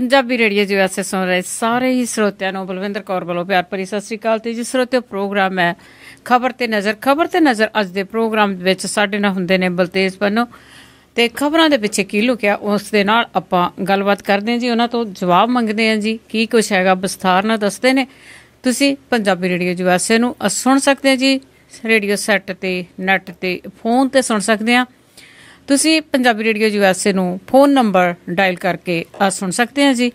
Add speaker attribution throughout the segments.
Speaker 1: Punjabi radio ਜੀ ਐਸੇ ਸੁਣ ਰਹੇ ਸਾਰੇ ਹੀ ਸਰੋਤਿਆਂ ਨੂੰ, ਬਲਵਿੰਦਰ ਕੌਰ ਵੱਲੋਂ ਪਿਆਰ ਭਰੀ ਸਤਿ ਸ੍ਰੀ ਅਕਾਲ ਤੇ ਜੀ। ਸਰੋਤਿਓ, ਪ੍ਰੋਗਰਾਮ ਹੈ ਖਬਰ ਤੇ ਨਜ਼ਰ। ਖਬਰ ਤੇ ਨਜ਼ਰ ਅੱਜ ਦੇ ਪ੍ਰੋਗਰਾਮ ਵਿੱਚ ਸਾਡੇ ਨਾਲ ਹੁੰਦੇ ਨੇ ਬਲਤੇਜ ਪੰਨੋ। ਤੇ ਖਬਰਾਂ ਦੇ ਪਿੱਛੇ ਕੀ ਲੁਕਿਆ, ਉਸ ਦੇ ਨਾਲ ਆਪਾਂ ਗੱਲਬਾਤ ਕਰਦੇ ਹਾਂ ਜੀ। ਉਹਨਾਂ ਤੋਂ ਜਵਾਬ ਮੰਗਦੇ ਹਾਂ ਜੀ, ਕੀ ਕੁਝ ਹੈਗਾ, ਵਿਸਥਾਰ ਨਾਲ ਦੱਸਦੇ ਨੇ। ਤੁਸੀਂ ਪੰਜਾਬੀ ਰੇਡੀਓ ਜੀ ਐਸੇ ਨੂੰ ਸੁਣ ਸਕਦੇ ਜੀ। ਰੇਡੀਓ ਸੈੱਟ ਤੇ, ਨੈਟ ਤੇ, ਫੋਨ ਤੇ ਸੁਣ ਸਕਦੇ ਆ ਤੁਸੀਂ ਪੰਜਾਬੀ ਰੇਡੀਓ ਯੂਐਸਏ ਨੂੰ ਫੋਨ ਨੰਬਰ ਡਾਇਲ ਕਰਕੇ ਆ ਸੁਣ ਸਕਦੇ ਆ ਜੀ।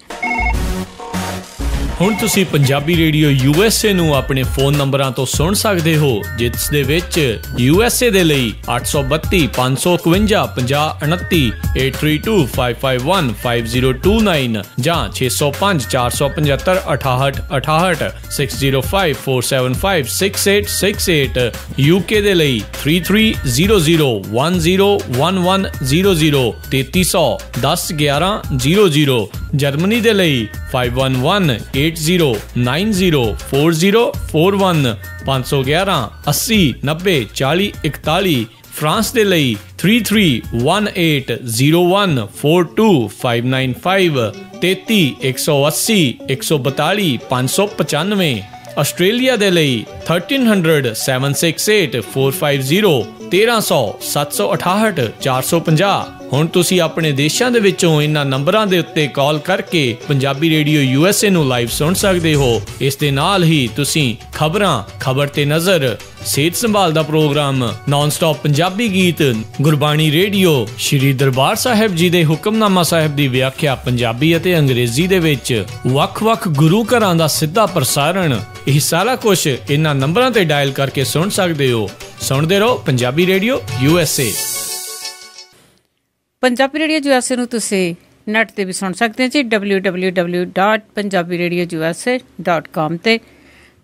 Speaker 2: ਹੁਣ ਤੁਸੀਂ ਪੰਜਾਬੀ ਰੇਡੀਓ ਯੂਐਸਏ ਨੂੰ ਆਪਣੇ ਫੋਨ ਨੰਬਰਾਂ ਤੋਂ ਸੁਣ ਸਕਦੇ ਹੋ, ਜਿਸ ਦੇ ਵਿੱਚ ਯੂਐਸਏ ਦੇ ਲਈ 832 551 5029 8325515029 ਜਾਂ 605475 6868 6054756868 ਯੂਕੇ ਦੇ ਲਈ 3300101100 3300 ਜਰਮਨੀ ਦੇ ਲਈ 511 8090404041 511 80 90 40 41 ਫਰਾਂਸ ਦੇ ਲਈ 3318014259 33 180 142 595 ਆਸਟ੍ਰੇਲੀਆ ਦੇ ਲਈ 1300 768 450 1300 768 450 ਹੁਣ ਤੁਸੀਂ ਆਪਣੇ ਦੇਸ਼ਾਂ ਦੇ ਵਿੱਚੋਂ ਇਹਨਾਂ ਨੰਬਰਾਂ ਦੇ ਉੱਤੇ ਕਾਲ ਕਰਕੇ ਪੰਜਾਬੀ ਰੇਡੀਓ ਯੂਐਸਏ ਨੂੰ ਲਾਈਵ ਸੁਣ ਸਕਦੇ ਹੋ। ਇਸ ਦੇ ਨਾਲ ਹੀ ਤੁਸੀਂ ਖਬਰਾਂ, ਖਬਰ ਤੇ ਨਜ਼ਰ, ਸਿਹਤ ਸੰਭਾਲ ਦਾ ਪ੍ਰੋਗਰਾਮ ਨਾਨ ਸਟਾਪ ਪੰਜਾਬੀ ਗੀਤ, ਗੁਰਬਾਣੀ ਰੇਡੀਓ, ਸ਼੍ਰੀ ਦਰਬਾਰ ਸਾਹਿਬ ਜੀ ਦੇ ਹੁਕਮਨਾਮਾ ਸਾਹਿਬ ਦੀ ਵਿਆਖਿਆ ਪੰਜਾਬੀ ਅਤੇ ਅੰਗਰੇਜ਼ੀ ਦੇ ਵਿੱਚ ਵੱਖ-ਵੱਖ ਗੁਰੂ ਘਰਾਂ ਦਾ ਸਿੱਧਾ ਪ੍ਰਸਾਰਣ, ਇਹ ਸਾਰਾ ਕੁਝ ਇਹਨਾਂ ਨੰਬਰਾਂ ਤੇ ਡਾਇਲ ਕਰਕੇ ਸੁਣ ਸਕਦੇ ਹੋ। ਸੁਣਦੇ ਰਹੋ Punjabi radio USA
Speaker 1: Punjabi radio USA ਨੂੰ ਤੁਸੀਂ ਨੈਟ ਤੇ ਵੀ ਸੁਣ ਸਕਦੇ ਹੋ ਜੀ www.punjabiradiousa.com ਤੇ।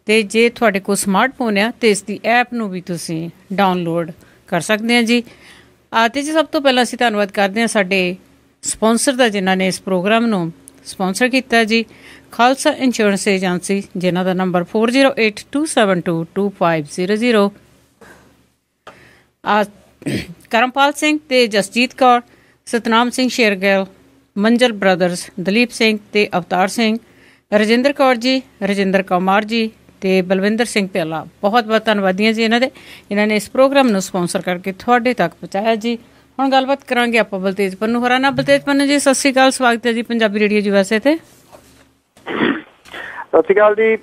Speaker 1: ਤੇ ਜੇ ਤੁਹਾਡੇ ਕੋਲ ਸਮਾਰਟਫੋਨ ਹੈ ਤੇ ਇਸ ਦੀ ਐਪ ਨੂੰ ਵੀ ਤੁਸੀਂ ਡਾਊਨਲੋਡ ਕਰ ਸਕਦੇ ਹੋ ਜੀ। ਆ ਤੇ ਜੀ, ਸਭ ਤੋਂ ਪਹਿਲਾਂ ਅਸੀਂ ਧੰਨਵਾਦ ਕਰਦੇ ਹਾਂ ਸਾਡੇ ਸਪான்ਸਰ ਦਾ, ਜਿਨ੍ਹਾਂ ਨੇ ਇਸ ਪ੍ਰੋਗਰਾਮ ਨੂੰ ਸਪਾਂਸਰ ਕੀਤਾ ਜੀ। ਖਾਲਸਾ ਇੰਸ਼ੋਰੈਂਸ ਏਜੰਸੀ, ਜਿਨ੍ਹਾਂ ਦਾ ਨੰਬਰ 4082722500 ਆ ਕਰਮਪਾਲ ਸਿੰਘ ਤੇ ਜਸਜੀਤ ਕੌਰ ਸਤਨਾਮ ਸਿੰਘ ਸ਼ੇਰਗਿੱਲ, ਮੰਜਲ ਬ੍ਰਦਰਸ ਦਲੀਪ ਸਿੰਘ ਤੇ ਅਵਤਾਰ ਸਿੰਘ, ਰਜਿੰਦਰ ਕੌਰ ਜੀ, ਰਜਿੰਦਰ ਕੁਮਾਰ ਜੀ ਤੇ ਬਲਵਿੰਦਰ ਸਿੰਘ ਪਿਆਲਾ ਬਹੁਤ ਬਹੁਤ ਧੰਨਵਾਦੀਆਂ ਜੀ ਇਹਨਾਂ ਦੇ। ਇਹਨਾਂ ਨੇ ਇਸ ਪ੍ਰੋਗਰਾਮ ਨੂੰ ਸਪਾਂਸਰ ਕਰਕੇ ਤੁਹਾਡੇ ਤੱਕ ਪਹੁੰਚਾਇਆ ਜੀ। ਹੁਣ ਗੱਲਬਾਤ ਕਰਾਂਗੇ ਆਪਾਂ ਬਲਤੇਜ ਪੰਨੂ ਹੋਰਾਂ ਬਲਤੇਜ ਪੰਨੂ ਜੀ, ਸਤਿ ਸ੍ਰੀ ਅਕਾਲ, ਸਵਾਗਤ ਹੈ ਜੀ ਪੰਜਾਬੀ ਰੇਡੀਓ ਜੀ ਵਾਸਤੇ ਤੇ।
Speaker 3: ਸਤਿ ਸ੍ਰੀ ਅਕਾਲ ਜੀ।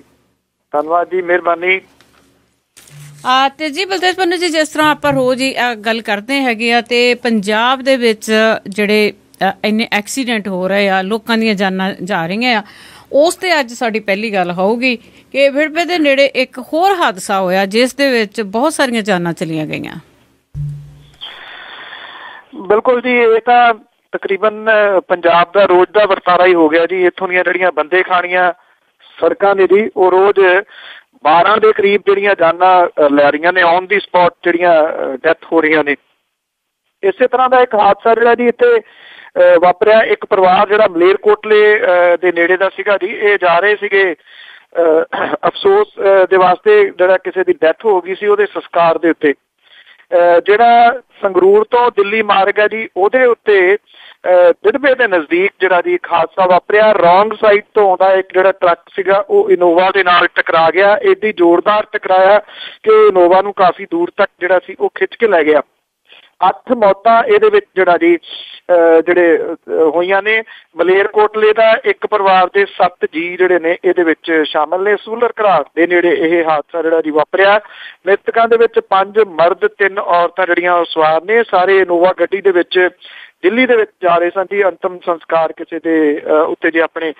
Speaker 3: ਧੰਨਵਾਦ ਜੀ, ਮਿਹਰਬਾਨੀ।
Speaker 1: ਆ, ਤੇ ਜੀ ਬਲਤੇਜ ਪੰਨੂ ਜੀ, ਜਿਸ ਤਰ੍ਹਾਂ ਆਪਾਂ ਰੋਜ਼ ਹੀ ਗੱਲ ਕਰਦੇ ਹੈਗੇ ਆ, ਤੇ ਪੰਜਾਬ ਦੇ ਵਿੱਚ ਜਿਹੜੇ ਇੰਨੇ ਐਕਸੀਡੈਂਟ ਹੋ ਰਹੇ ਆ, ਲੋਕਾਂ ਦੀਆਂ ਜਾਨਾਂ ਜਾ ਰਹੀਆਂ ਆ, ਉਸ ਤੇ ਅੱਜ ਸਾਡੀ ਪਹਿਲੀ ਗੱਲ ਹੋਊਗੀ ਕਿ ਵਿੜਪੇ ਦੇ ਨੇੜੇ ਇੱਕ ਹੋਰ ਹਾਦਸਾ ਹੋਇਆ, ਜਿਸ ਦੇ ਵਿੱਚ ਬਹੁਤ ਸਾਰੀਆਂ ਜਾਨਾਂ ਚਲੀਆਂ ਗਈਆਂ।
Speaker 3: ਬਿਲਕੁਲ ਜੀ, ਇਹ ਤਾਂ ਤਕਰੀਬਨ ਪੰਜਾਬ ਦਾ ਰੋਜ਼ ਦਾ ਵਰਤਾਰਾ ਹੀ ਹੋ ਗਿਆ ਜੀ, ਇੱਥੋਂ ਦੀਆਂ ਜਿਹੜੀਆਂ ਬੰਦੇ ਖਾਣੀਆਂ ਸੜਕਾਂ ਨੇ ਜੀ, ਉਹ ਰੋਜ਼ 12 ਦੇ ਕਰੀਬ ਜਿਹੜੀਆਂ ਜਾਨਾਂ ਲੈ ਰਹੀਆਂ ਨੇ ਔਨ ਦੀ ਸਪੌਟ ਜਿਹੜੀਆਂ ਡੈਥ ਹੋ ਰਹੀਆਂ ਨੇ। ਇਸੇ ਤਰ੍ਹਾਂ ਦਾ ਇੱਕ ਹਾਦਸਾ ਜਿਹੜਾ ਜੀ ਇੱਥੇ ਵਾਪਰਿਆ। ਇੱਕ ਪਰਿਵਾਰ ਜਿਹੜਾ ਮਲੇਰਕੋਟਲੇ ਦੇ ਨੇੜੇ ਦਾ ਸੀਗਾ ਜੀ। ਇਹ ਜਾ ਰਹੇ ਸੀਗੇ ਅਫਸੋਸ ਦੇ ਵਾਸਤੇ ਜਿਹੜਾ ਕਿਸੇ ਦੀ ਡੈਥ ਹੋ ਗਈ ਸੀ ਉਹਦੇ ਸੰਸਕਾਰ ਦੇ ਉੱਤੇ। ਜਿਹੜਾ ਸੰਗਰੂਰ ਤੋਂ ਦਿੱਲੀ ਮਾਰਗ ਹੈ ਜੀ, ਉਹਦੇ ਉੱਤੇ ਦਿੜਬੇ ਦੇ ਨਜ਼ਦੀਕ ਜਿਹੜਾ ਜੀ ਹਾਦਸਾ ਵਾਪਰਿਆ, ਰੋਂਗ ਸਾਈਡ ਤੋਂ ਆਉਂਦਾ ਇੱਕ ਜਿਹੜਾ ਟਰੱਕ ਸੀਗਾ, ਉਹ ਇਨੋਵਾ ਦੇ ਨਾਲ ਟਕਰਾ ਗਿਆ। ਏਡੀ ਜ਼ੋਰਦਾਰ ਟਕਰਾਇਆ ਕਿ ਇਨੋਵਾ ਨੂੰ ਕਾਫੀ ਦੂਰ ਤੱਕ ਜਿਹੜਾ ਸੀ ਉਹ ਖਿੱਚ ਕੇ ਲੈ ਗਿਆ। ਅੱਠ ਮੌਤਾਂ ਇਹਦੇ ਵਿੱਚ ਜਿਹੜਾ ਜੀ ਜਿਹੜੇ ਹੋਈਆਂ ਨੇ। ਮਲੇਰਕੋਟਲੇ ਦਾ ਇੱਕ ਪਰਿਵਾਰ ਦੇ 7 ਜੀ ਜਿਹੜੇ ਨੇ ਇਹਦੇ ਵਿੱਚ ਸ਼ਾਮਲ ਨੇ। ਸੂਲਰ ਘਰਾਟ ਦੇ ਨੇੜੇ ਇਹ ਹਾਦਸਾ ਜਿਹੜਾ ਜੀ ਵਾਪਰਿਆ। ਮ੍ਰਿਤਕਾਂ ਦੇ ਵਿੱਚ ਪੰਜ ਮਰਦ, ਤਿੰਨ ਔਰਤਾਂ ਜਿਹੜੀਆਂ ਸਵਾਰ ਨੇ। ਸਾਰੇ ਇਨੋਵਾ ਗੱਡੀ ਦੇ ਵਿੱਚ ਦਿੱਲੀ ਦੇ ਵਿੱਚ ਜਾ ਰਹੇ ਸਨ ਜੀ, ਅੰਤਮ ਸੰਸਕਾਰ ਕਿਸੇ ਦੇ ਉੱਤੇ ਜੇ ਆਪਣੇ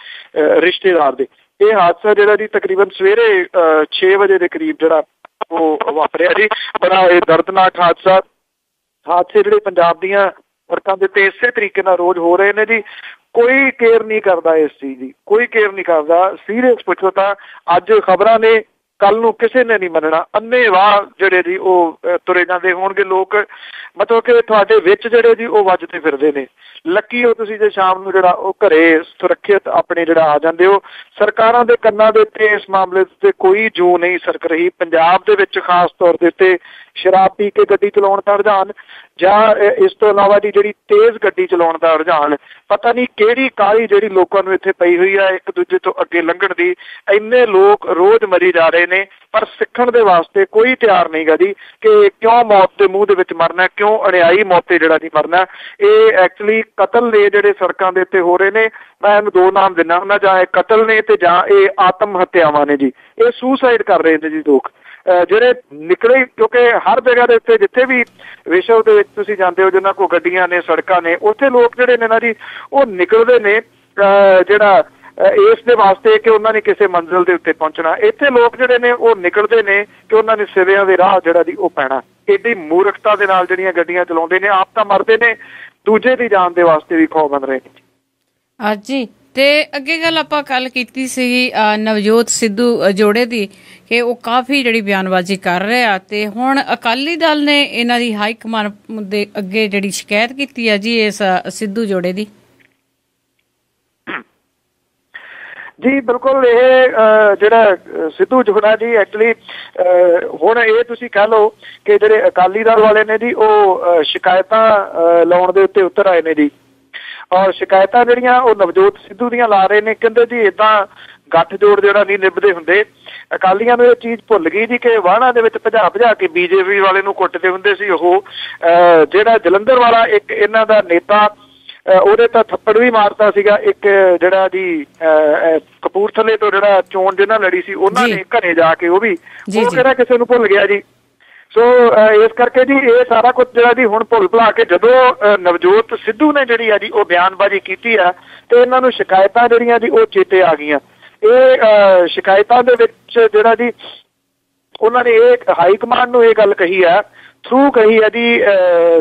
Speaker 3: ਰਿਸ਼ਤੇਦਾਰ ਦੇ। ਇਹ ਹਾਦਸਾ ਜਿਹੜਾ ਜੀ, ਤਕਰੀਬਨ ਸਵੇਰੇ 6 ਵਜੇ ਦੇ ਕਰੀਬ ਜਿਹੜਾ ਉਹ ਵਾਪਰਿਆ ਜੀ। ਬੜਾ ਇਹ ਦਰਦਨਾਕ ਹਾਦਸਾ। ਹਾਦਸੇ ਜਿਹੜੇ ਪੰਜਾਬ ਦੀਆਂ ਸੜਕਾਂ ਦੇ ਉੱਤੇ ਇਸੇ ਤਰੀਕੇ ਨਾਲ ਰੋਜ਼ ਹੋ ਰਹੇ ਨੇ ਜੀ। ਕੋਈ ਕੇਅਰ ਨਹੀਂ ਕਰਦਾ ਇਸ ਚੀਜ਼ ਦੀ। ਕੋਈ ਕੇਅਰ ਨਹੀਂ ਕਰਦਾ। ਸੀਰੀਅਸ ਪੁੱਛੋ ਤਾਂ ਅੱਜ ਖਬਰਾਂ ਨੇ ਕੱਲ ਨੂੰ ਕਿਸੇ ਨੇ ਨਹੀਂ ਮੰਨਣਾ। ਅੰਨੇ ਵਾਹ ਜਿਹੜੇ ਜੀ ਉਹ ਤੁਰੇ ਜਾਂਦੇ ਹੋਣਗੇ ਲੋਕ। ਮਤਲਬ ਕਿ ਤੁਹਾਡੇ ਵਿੱਚ ਜਿਹੜੇ ਜੀ ਉਹ ਵੱਜਦੇ ਫਿਰਦੇ ਨੇ। ਲੱਕੀ ਹੋ ਤੁਸੀਂ ਜੇ ਸ਼ਾਮ ਨੂੰ ਜਿਹੜਾ ਉਹ ਘਰੇ ਸੁਰੱਖਿਅਤ ਆਪਣੇ ਜਿਹੜਾ ਆ ਜਾਂਦੇ ਹੋ। ਸਰਕਾਰਾਂ ਦੇ ਕੰਨਾਂ ਦੇ ਉੱਤੇ ਇਸ ਮਾਮਲੇ ਤੇ ਕੋਈ ਜੂ ਨਹੀਂ ਸਰਕ ਰਹੀ। ਪੰਜਾਬ ਦੇ ਵਿੱਚ ਖਾਸ ਤੌਰ ਦੇ ਉੱਤੇ ਸ਼ਰਾਬ ਪੀ ਕੇ ਗੱਡੀ ਚਲਾਉਣ ਦਾ ਰੁਝਾਨ ਜਾਂ ਇਸ ਤੋਂ ਇਲਾਵਾ ਦੀ ਜਿਹੜੀ ਤੇਜ਼ ਗੱਡੀ ਚਲਾਉਣ ਦਾ ਰੁਝਾਨ, ਪਤਾ ਨਹੀਂ ਕਿਹੜੀ ਕਾਲੀ ਜਿਹੜੀ ਲੋਕਾਂ ਨੂੰ ਇੱਥੇ ਪਈ ਹੋਈ ਹੈ ਇੱਕ ਦੂਜੇ ਤੋਂ ਅੱਗੇ ਲੰਘਣ ਦੀ। ਇੰਨੇ ਲੋਕ ਰੋਜ਼ ਮਰੀ ਜਾ ਰਹੇ ਨੇ, ਪਰ ਸਿੱਖਣ ਦੇ ਵਾਸਤੇ ਕੋਈ ਤਿਆਰ ਨਹੀਂ ਗਦੀ ਕਿ ਕਿਉਂ ਮੌਤ ਦੇ ਮੂੰਹ ਦੇ ਵਿੱਚ ਮਰਨਾ, ਕਿਉਂ ਅੜਿਆਈ ਤੇ ਜਿਹੜਾ ਦੀ ਮਰਨਾ। ਇਹ ਐਕਚੁਅਲੀ ਕਤਲ ਨੇ ਜਿਹੜੇ ਸੜਕਾਂ ਦੇ ਉੱਤੇ ਹੋ ਰਹੇ ਨੇ, ਮੈਂ ਇਹਨੂੰ ਦੋ ਨਾਮ ਦਿੰਦਾ ਹੁੰਦਾ ਜਾਂ ਇਹ ਕਤਲ ਨੇ ਤੇ ਜਾਂ ਇਹ ਆਤਮ ਹੱਤਿਆਵਾਂ ਨੇ ਜੀ। ਇਹ ਸੁਸਾਈਡ ਕਰ ਰਹੇ ਨੇ ਜੀ ਲੋਕ। ਜਿਹੜੇ ਨਿਕਲੇ ਕਿਉਂਕਿ ਹਰ ਜਗ੍ਹਾ ਦੇ ਉੱਤੇ ਜਿੱਥੇ ਵੀ ਵਿਸ਼ਵ ਦੇ ਵਿੱਚ ਤੁਸੀਂ ਜਾਂਦੇ ਹੋ, ਜਿੰਨਾ ਕੋ ਗੱਡੀਆਂ ਨੇ, ਸੜਕਾਂ ਨੇ, ਉੱਥੇ ਲੋਕ ਜਿਹੜੇ ਨੇ ਨਾ ਜੀ, ਉਹ ਨਿਕਲਦੇ ਨੇ ਜਿਹੜਾ ਇਸ ਦੇ ਵਾਸਤੇ ਕਿ ਉਹਨਾਂ ਨੇ ਕਿਸੇ ਮੰਜ਼ਿਲ ਦੇ ਉੱਤੇ ਪਹੁੰਚਣਾ। ਇੱਥੇ ਲੋਕ ਜਿਹੜੇ ਨੇ, ਉਹ ਨਿਕਲਦੇ ਨੇ ਕਿ ਉਹਨਾਂ ਨੇ ਸਿਵਿਆਂ ਦੇ ਰਾਹ ਜਿਹੜਾ ਦੀ ਉਹ ਪੈਣਾ। ਏਡੀ ਮੂਰਖਤਾ ਦੇ ਨਾਲ ਜਿਹੜੀਆਂ ਗੱਡੀਆਂ ਚਲਾਉਂਦੇ ਨੇ, ਆਪ ਤਾਂ ਮਰਦੇ ਨੇ, ਦੂਜੇ ਦੀ ਜਾਨ ਦੇ ਵਾਸਤੇ ਵੀ ਖੌਫ ਬਣ ਰਹੇ ਨੇ।
Speaker 1: ਹਾਂਜੀ ਤੇ ਅੱਗੇ ਗੱਲ ਆਪਾਂ ਕੱਲ ਕੀਤੀ ਸੀ ਨਵਜੋਤ ਸਿੱਧੂ ਜੋੜੇ ਦੀ ਕਿ ਉਹ ਕਾਫੀ ਜਿਹੜੀ ਬਿਆਨਬਾਜ਼ੀ ਕਰ ਰਿਹਾ ਤੇ ਹੁਣ ਅਕਾਲੀ ਦਲ ਨੇ ਇਹਨਾਂ ਦੀ ਹਾਈ ਕਮਾਨ ਦੇ ਅੱਗੇ ਜਿਹੜੀ ਸ਼ਿਕਾਇਤ ਕੀਤੀ ਹੈ ਜੀ ਇਸ ਸਿੱਧੂ ਜੋੜੇ ਦੀ।
Speaker 3: ਜੀ, ਬਿਲਕੁਲ ਇਹ ਜਿਹੜਾ ਸਿੱਧੂ ਜੋੜਾ ਜੀ ਐਕਚੁਅਲੀ ਹੁਣ ਇਹ ਤੁਸੀਂ ਕਹ ਲਓ ਕਿ ਜਿਹੜੇ ਅਕਾਲੀ ਦਲ ਵਾਲੇ ਨੇ ਜੀ, ਉਹ ਸ਼ਿਕਾਇਤਾਂ ਲਾਉਣ ਦੇ ਉੱਤੇ ਉਤਰ ਆਏ ਨੇ ਜੀ। ਔਰ ਸ਼ਿਕਾਇਤਾਂ ਜਿਹੜੀਆਂ ਉਹ ਨਵਜੋਤ ਸਿੱਧੂ ਦੀਆਂ ਲਾ ਰਹੇ ਨੇ ਕਹਿੰਦੇ ਜੀ ਇਦਾਂ ਗੱਠ ਜੋੜ ਜਿਹੜਾ ਨਹੀਂ ਨਿਭਦੇ ਹੁੰਦੇ। ਅਕਾਲੀਆਂ ਨੂੰ ਇਹ ਚੀਜ਼ ਭੁੱਲ ਗਈ ਜੀ ਕਿ ਵਾਹਣਾ ਦੇ ਵਿੱਚ ਭਜਾ ਭਜਾ ਕੇ ਬੀਜੇਪੀ ਵਾਲੇ ਨੂੰ ਕੁੱਟਦੇ ਹੁੰਦੇ ਸੀ। ਉਹ ਜਿਹੜਾ ਜਲੰਧਰ ਵਾਲਾ ਇੱਕ ਇਹਨਾਂ ਦਾ ਨੇਤਾ ਉਹਦੇ ਤਾਂ ਥੱਪੜ ਵੀ ਮਾਰਦਾ ਸੀਗਾ। ਇੱਕ ਜਿਹੜਾ ਜੀ ਕਪੂਰਥਲੇ ਤੋਂ ਜਿਹੜਾ ਚੋਣ ਜਿਹਨਾਂ ਲੜੀ ਸੀ ਉਹਨਾਂ ਨੇ ਘਰੇ ਜਾ ਕੇ ਉਹ ਵੀ ਉਹ ਕਿਹੜਾ ਕਿਸੇ ਨੂੰ ਭੁੱਲ ਗਿਆ ਜੀ? ਸੋ ਇਸ ਕਰਕੇ ਜੀ ਇਹ ਸਾਰਾ ਕੁਝ ਜਿਹੜਾ ਜੀ ਹੁਣ ਭੁੱਲ ਭੁਲਾ ਕੇ ਜਦੋਂ ਨਵਜੋਤ ਸਿੱਧੂ ਨੇ ਜਿਹੜੀ ਆ ਜੀ ਉਹ ਬਿਆਨਬਾਜ਼ੀ ਕੀਤੀ ਆ, ਤੇ ਇਹਨਾਂ ਨੂੰ ਸ਼ਿਕਾਇਤਾਂ ਜਿਹੜੀਆਂ ਜੀ ਉਹ ਚੇਤੇ ਆ ਗਈਆਂ। ਇਹ ਸ਼ਿਕਾਇਤਾਂ ਦੇ ਵਿੱਚ ਜਿਹੜਾ ਜੀ ਉਹਨਾਂ ਨੇ ਇਹ ਹਾਈ ਕਮਾਂਡ ਨੂੰ ਇਹ ਗੱਲ ਕਹੀ ਆ ਥਰੂ ਕਹੀ ਹੈ ਜੀ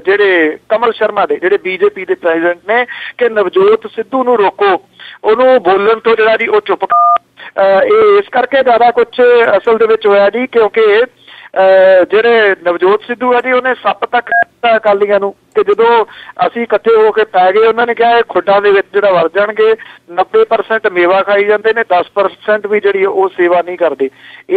Speaker 3: ਜਿਹੜੇ ਕਮਲ ਸ਼ਰਮਾ ਦੇ, ਜਿਹੜੇ ਬੀਜੇਪੀ ਦੇ ਪ੍ਰੈਜ਼ੀਡੈਂਟ ਨੇ, ਕਿ ਨਵਜੋਤ ਸਿੱਧੂ ਨੂੰ ਰੋਕੋ। ਉਹਨੂੰ ਬੋਲਣ ਤੋਂ ਜਿਹੜਾ ਜੀ ਉਹ ਚੁੱਪ ਇਹ ਇਸ ਕਰਕੇ ਜ਼ਿਆਦਾ ਕੁਝ ਅਸਲ ਦੇ ਵਿੱਚ ਹੋਇਆ ਜੀ, ਕਿਉਂਕਿ ਜਿਹੜੇ ਨਵਜੋਤ ਸਿੱਧੂ ਆ ਜੀ, ਉਹਨੇ ਸੱਪ ਤੱਕ ਅਕਾਲੀਆਂ ਨੂੰ ਤੇ ਜਦੋਂ ਅਸੀਂ ਇਕੱਠੇ ਹੋ ਕੇ ਪੈ ਗਏ, ਉਹਨਾਂ ਨੇ ਕਿਹਾ ਇਹ ਖੁੱਡਾਂ ਦੇ ਵਿੱਚ ਜਿਹੜਾ ਵੜ ਜਾਣਗੇ 90% ਮੇਵਾ ਖਾਈ ਜਾਂਦੇ ਨੇ 10% ਵੀ ਜਿਹੜੀ ਉਹ ਸੇਵਾ ਨਹੀਂ ਕਰਦੇ।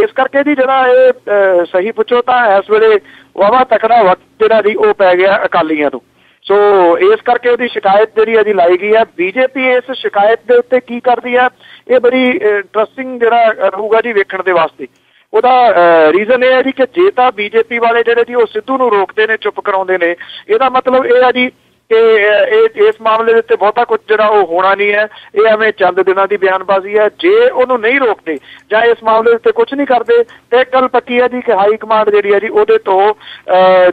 Speaker 3: ਇਸ ਕਰਕੇ ਜੀ ਜਿਹੜਾ ਇਹ ਸਹੀ ਪੁੱਛੋ ਤਾਂ ਇਸ ਵੇਲੇ ਵਾਵਾ ਤਕੜਾ ਵਕਤ ਜਿਹੜਾ ਜੀ ਉਹ ਪੈ ਗਿਆ ਅਕਾਲੀਆਂ ਨੂੰ। ਸੋ ਇਸ ਕਰਕੇ ਉਹਦੀ ਸ਼ਿਕਾਇਤ ਜਿਹੜੀ ਅਜੀ ਲਾਈ ਗਈ ਹੈ। ਬੀਜੇਪੀ ਇਸ ਸ਼ਿਕਾਇਤ ਦੇ ਉੱਤੇ ਕੀ ਕਰਦੀ ਹੈ? ਇਹ ਬੜੀ ਇੰਟਰਸਟਿੰਗ ਜਿਹੜਾ ਰਹੂਗਾ ਜੀ ਵੇਖਣ ਦੇ ਵਾਸਤੇ। ਉਹਦਾ ਰੀਜ਼ਨ ਇਹ ਹੈ ਜੀ ਕਿ ਜੇ ਤਾਂ ਬੀਜੇਪੀ ਵਾਲੇ ਜਿਹੜੇ ਜੀ ਉਹ ਸਿੱਧੂ ਨੂੰ ਰੋਕਦੇ ਨੇ, ਚੁੱਪ ਕਰਾਉਂਦੇ ਨੇ, ਇਹਦਾ ਮਤਲਬ ਇਹ ਹੈ ਜੀ ਕਿ ਇਹ, ਇਸ ਮਾਮਲੇ ਦੇ ਉੱਤੇ ਬਹੁਤਾ ਕੁਝ ਜਿਹੜਾ ਉਹ ਹੋਣਾ ਨਹੀਂ ਹੈ, ਇਹ ਐਵੇਂ ਚੰਦ ਦਿਨਾਂ ਦੀ ਬਿਆਨਬਾਜ਼ੀ ਹੈ, ਜੇ ਉਹਨੂੰ ਨਹੀਂ ਰੋਕਦੇ ਜਾਂ ਇਸ ਮਾਮਲੇ ਦੇ ਉੱਤੇ ਕੁਝ ਨਹੀਂ ਕਰਦੇ, ਤੇ ਗੱਲ ਪੱਕੀ ਹੈ ਜੀ ਕਿ ਹਾਈ ਕਮਾਂਡ ਜਿਹੜੀ ਹੈ ਜੀ ਉਹਦੇ ਤੋਂ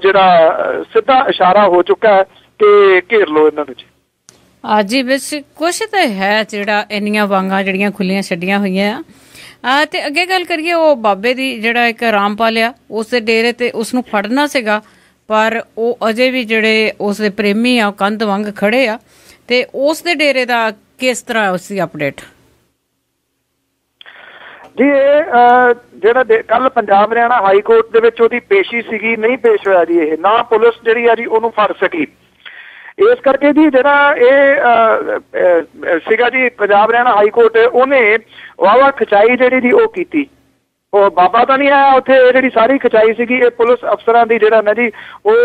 Speaker 3: ਜਿਹੜਾ ਸਿੱਧਾ ਇਸ਼ਾਰਾ ਹੋ ਚੁੱਕਾ ਹੈ ਕਿ ਘੇਰ ਲਓ ਇਹਨਾਂ ਨੂੰ ਜੀ।
Speaker 1: ਆਜੀ ਵਿੱਚ ਕੁਛ ਤਾਂ ਹੈ ਜਿਹੜਾ ਇੰਨੀਆਂ ਵਾਂਗਾਂ ਜਿਹੜੀਆਂ ਖੁੱਲੀਆਂ ਛੱਡੀਆਂ ਹੋਈਆਂ। ਆ ਤੇ ਅੱਗੇ ਗੱਲ ਕਰੀਏ, ਉਹ ਬਾਬੇ ਦੀ ਜਿਹੜਾ ਇੱਕ ਰਾਮਪਾਲ ਆ, ਉਸ ਦੇ ਡੇਰੇ ਤੇ ਉਸ ਨੂੰ ਫੜਨਾ ਸੀਗਾ, ਪਰ ਉਹ ਅਜੇ ਵੀ ਜਿਹੜੇ ਉਸ ਦੇ ਪ੍ਰੇਮੀ ਆ ਕੰਧ ਵਾਂਗ ਖੜੇ ਆ, ਤੇ ਉਸ ਦੇ ਡੇਰੇ ਦਾ ਕਿਸ ਤਰ੍ਹਾਂ ਉਸ ਦੀ ਅਪਡੇਟ
Speaker 3: ਜੀ, ਇਹ ਜਿਹੜਾ ਕੱਲ ਪੰਜਾਬ ਹਰਿਆਣਾ ਹਾਈ ਕੋਰਟ ਦੇ ਵਿੱਚ ਉਹਦੀ ਪੇਸ਼ੀ ਸੀਗੀ, ਨਹੀਂ ਪੇਸ਼ ਹੋਇਆ ਜੀ ਇਹ, ਨਾ ਪੁਲਿਸ ਜਿਹੜੀ ਆ ਜੀ ਉਹਨੂੰ ਫੜ ਸਕੀ। ਇਸ ਕਰਕੇ ਜੀ ਜਿਹੜਾ ਇਹ ਸੀਗਾ ਜੀ ਪੰਜਾਬ ਹਰਿਆਣਾ ਹਾਈ ਕੋਰਟ, ਉਹਨੇ ਵਾਵਾ ਖਚਾਈ ਜਿਹੜੀ ਦੀ ਉਹ ਕੀਤੀ। ਉਹ ਬਾਬਾ ਤਾਂ ਨਹੀਂ ਆਇਆ ਉੱਥੇ ਜਿਹੜੀ ਸਾਰੀ ਖਚਾਈ ਸੀਗੀ, ਇਹ ਪੁਲਿਸ ਅਫਸਰਾਂ ਦੀ ਜਿਹੜਾ ਨਾ ਜੀ, ਉਹ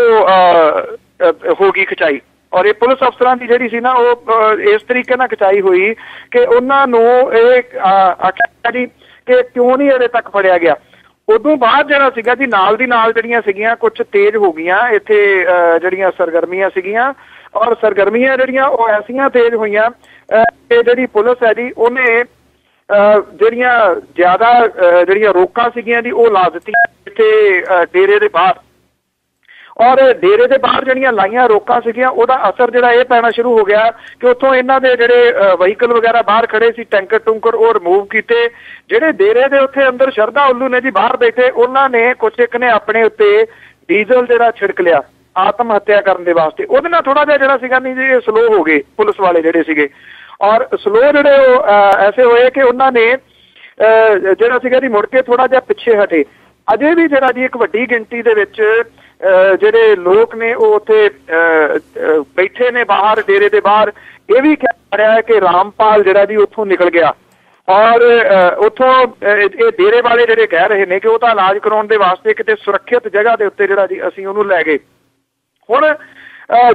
Speaker 3: ਹੋ ਗਈ ਖਚਾਈ। ਔਰ ਇਹ ਪੁਲਿਸ ਅਫਸਰਾਂ ਦੀ ਜਿਹੜੀ ਸੀ ਨਾ, ਉਹ ਇਸ ਤਰੀਕੇ ਨਾਲ ਖਚਾਈ ਹੋਈ ਕਿ ਉਹਨਾਂ ਨੂੰ ਇਹ ਆਖਿਆ ਜੀ ਕਿ ਕਿਉਂ ਨਹੀਂ ਅਜੇ ਤੱਕ ਫੜਿਆ ਗਿਆ। ਉਦੋਂ ਬਾਅਦ ਜਿਹੜਾ ਸੀਗਾ ਜੀ, ਨਾਲ ਦੀ ਨਾਲ ਜਿਹੜੀਆਂ ਸੀਗੀਆਂ ਕੁਝ ਤੇਜ਼ ਹੋ ਗਈਆਂ। ਇੱਥੇ ਜਿਹੜੀਆਂ ਸਰਗਰਮੀਆਂ ਸੀਗੀਆਂ ਔਰ ਸਰਗਰਮੀਆਂ ਜਿਹੜੀਆਂ ਉਹ ਐਸੀਆਂ ਤੇਜ਼ ਹੋਈਆਂ ਕਿ ਜਿਹੜੀ ਪੁਲਿਸ ਹੈ ਜੀ, ਉਹਨੇ ਜਿਹੜੀਆਂ ਜ਼ਿਆਦਾ ਜਿਹੜੀਆਂ ਰੋਕਾਂ ਸੀਗੀਆਂ ਜੀ, ਉਹ ਲਾ ਦਿੱਤੀਆਂ ਇੱਥੇ ਡੇਰੇ ਦੇ ਬਾਹਰ। ਔਰ ਡੇਰੇ ਦੇ ਬਾਹਰ ਜਿਹੜੀਆਂ ਲਾਈਆਂ ਰੋਕਾਂ ਸੀਗੀਆਂ, ਉਹਦਾ ਅਸਰ ਜਿਹੜਾ ਇਹ ਪੈਣਾ ਸ਼ੁਰੂ ਹੋ ਗਿਆ ਕਿ ਉੱਥੋਂ ਇਹਨਾਂ ਦੇ ਜਿਹੜੇ ਵਹੀਕਲ ਵਗੈਰਾ ਬਾਹਰ ਖੜੇ ਸੀ, ਟੈਂਕਰ ਟੁੰਕਰ ਉਹ ਰਿਮੂਵ ਕੀਤੇ। ਜਿਹੜੇ ਡੇਰੇ ਦੇ ਉੱਥੇ ਅੰਦਰ ਸ਼ਰਧਾ ਉੱਲੂ ਨੇ ਜੀ, ਬਾਹਰ ਬੈਠੇ, ਉਹਨਾਂ ਨੇ ਕੁਝ ਇੱਕ ਨੇ ਆਪਣੇ ਉੱਤੇ ਡੀਜ਼ਲ ਜਿਹੜਾ ਛਿੜਕ ਲਿਆ। ਆਤਮ ਹੱਤਿਆ ਕਰਨ ਦੇ ਵਾਸਤੇ। ਉਹਦੇ ਨਾਲ ਥੋੜਾ ਜਿਹਾ ਜਿਹੜਾ ਸੀਗਾ ਨਹੀਂ ਜੀ, ਇਹ ਸਲੋ ਹੋ ਗਏ ਪੁਲਿਸ ਵਾਲੇ ਜਿਹੜੇ ਸੀਗੇ। ਔਰ ਸਲੋ ਜਿਹੜੇ ਉਹ ਐਸੇ ਹੋਏ ਕਿ ਉਹਨਾਂ ਨੇ ਜਿਹੜਾ ਸੀਗਾ ਜੀ, ਮੁੜ ਕੇ ਥੋੜਾ ਜਿਹਾ ਪਿੱਛੇ ਹਟੇ। ਅਜੇ ਵੀ ਜਿਹੜਾ ਜੀ ਇੱਕ ਵੱਡੀ ਗਿਣਤੀ ਦੇ ਵਿੱਚ ਜਿਹੜੇ ਲੋਕ ਨੇ ਉਹ ਉੱਥੇ ਬੈਠੇ ਨੇ ਬਾਹਰ, ਡੇਰੇ ਦੇ ਬਾਹਰ। ਇਹ ਵੀ ਕਹਿ ਰਿਹਾ ਹੈ ਕਿ ਰਾਮਪਾਲ ਜਿਹੜਾ ਜੀ ਉੱਥੋਂ ਨਿਕਲ ਗਿਆ। ਔਰ ਉਥੋਂ ਇਹ ਡੇਰੇ ਵਾਲੇ ਜਿਹੜੇ ਕਹਿ ਰਹੇ ਨੇ ਕਿ ਉਹ ਤਾਂ ਇਲਾਜ ਕਰਾਉਣ ਦੇ ਵਾਸਤੇ ਕਿਤੇ ਸੁਰੱਖਿਅਤ ਜਗ੍ਹਾ ਦੇ ਉੱਤੇ ਜਿਹੜਾ ਜੀ ਅਸੀਂ ਉਹਨੂੰ ਲੈ ਗਏ। ਹੁਣ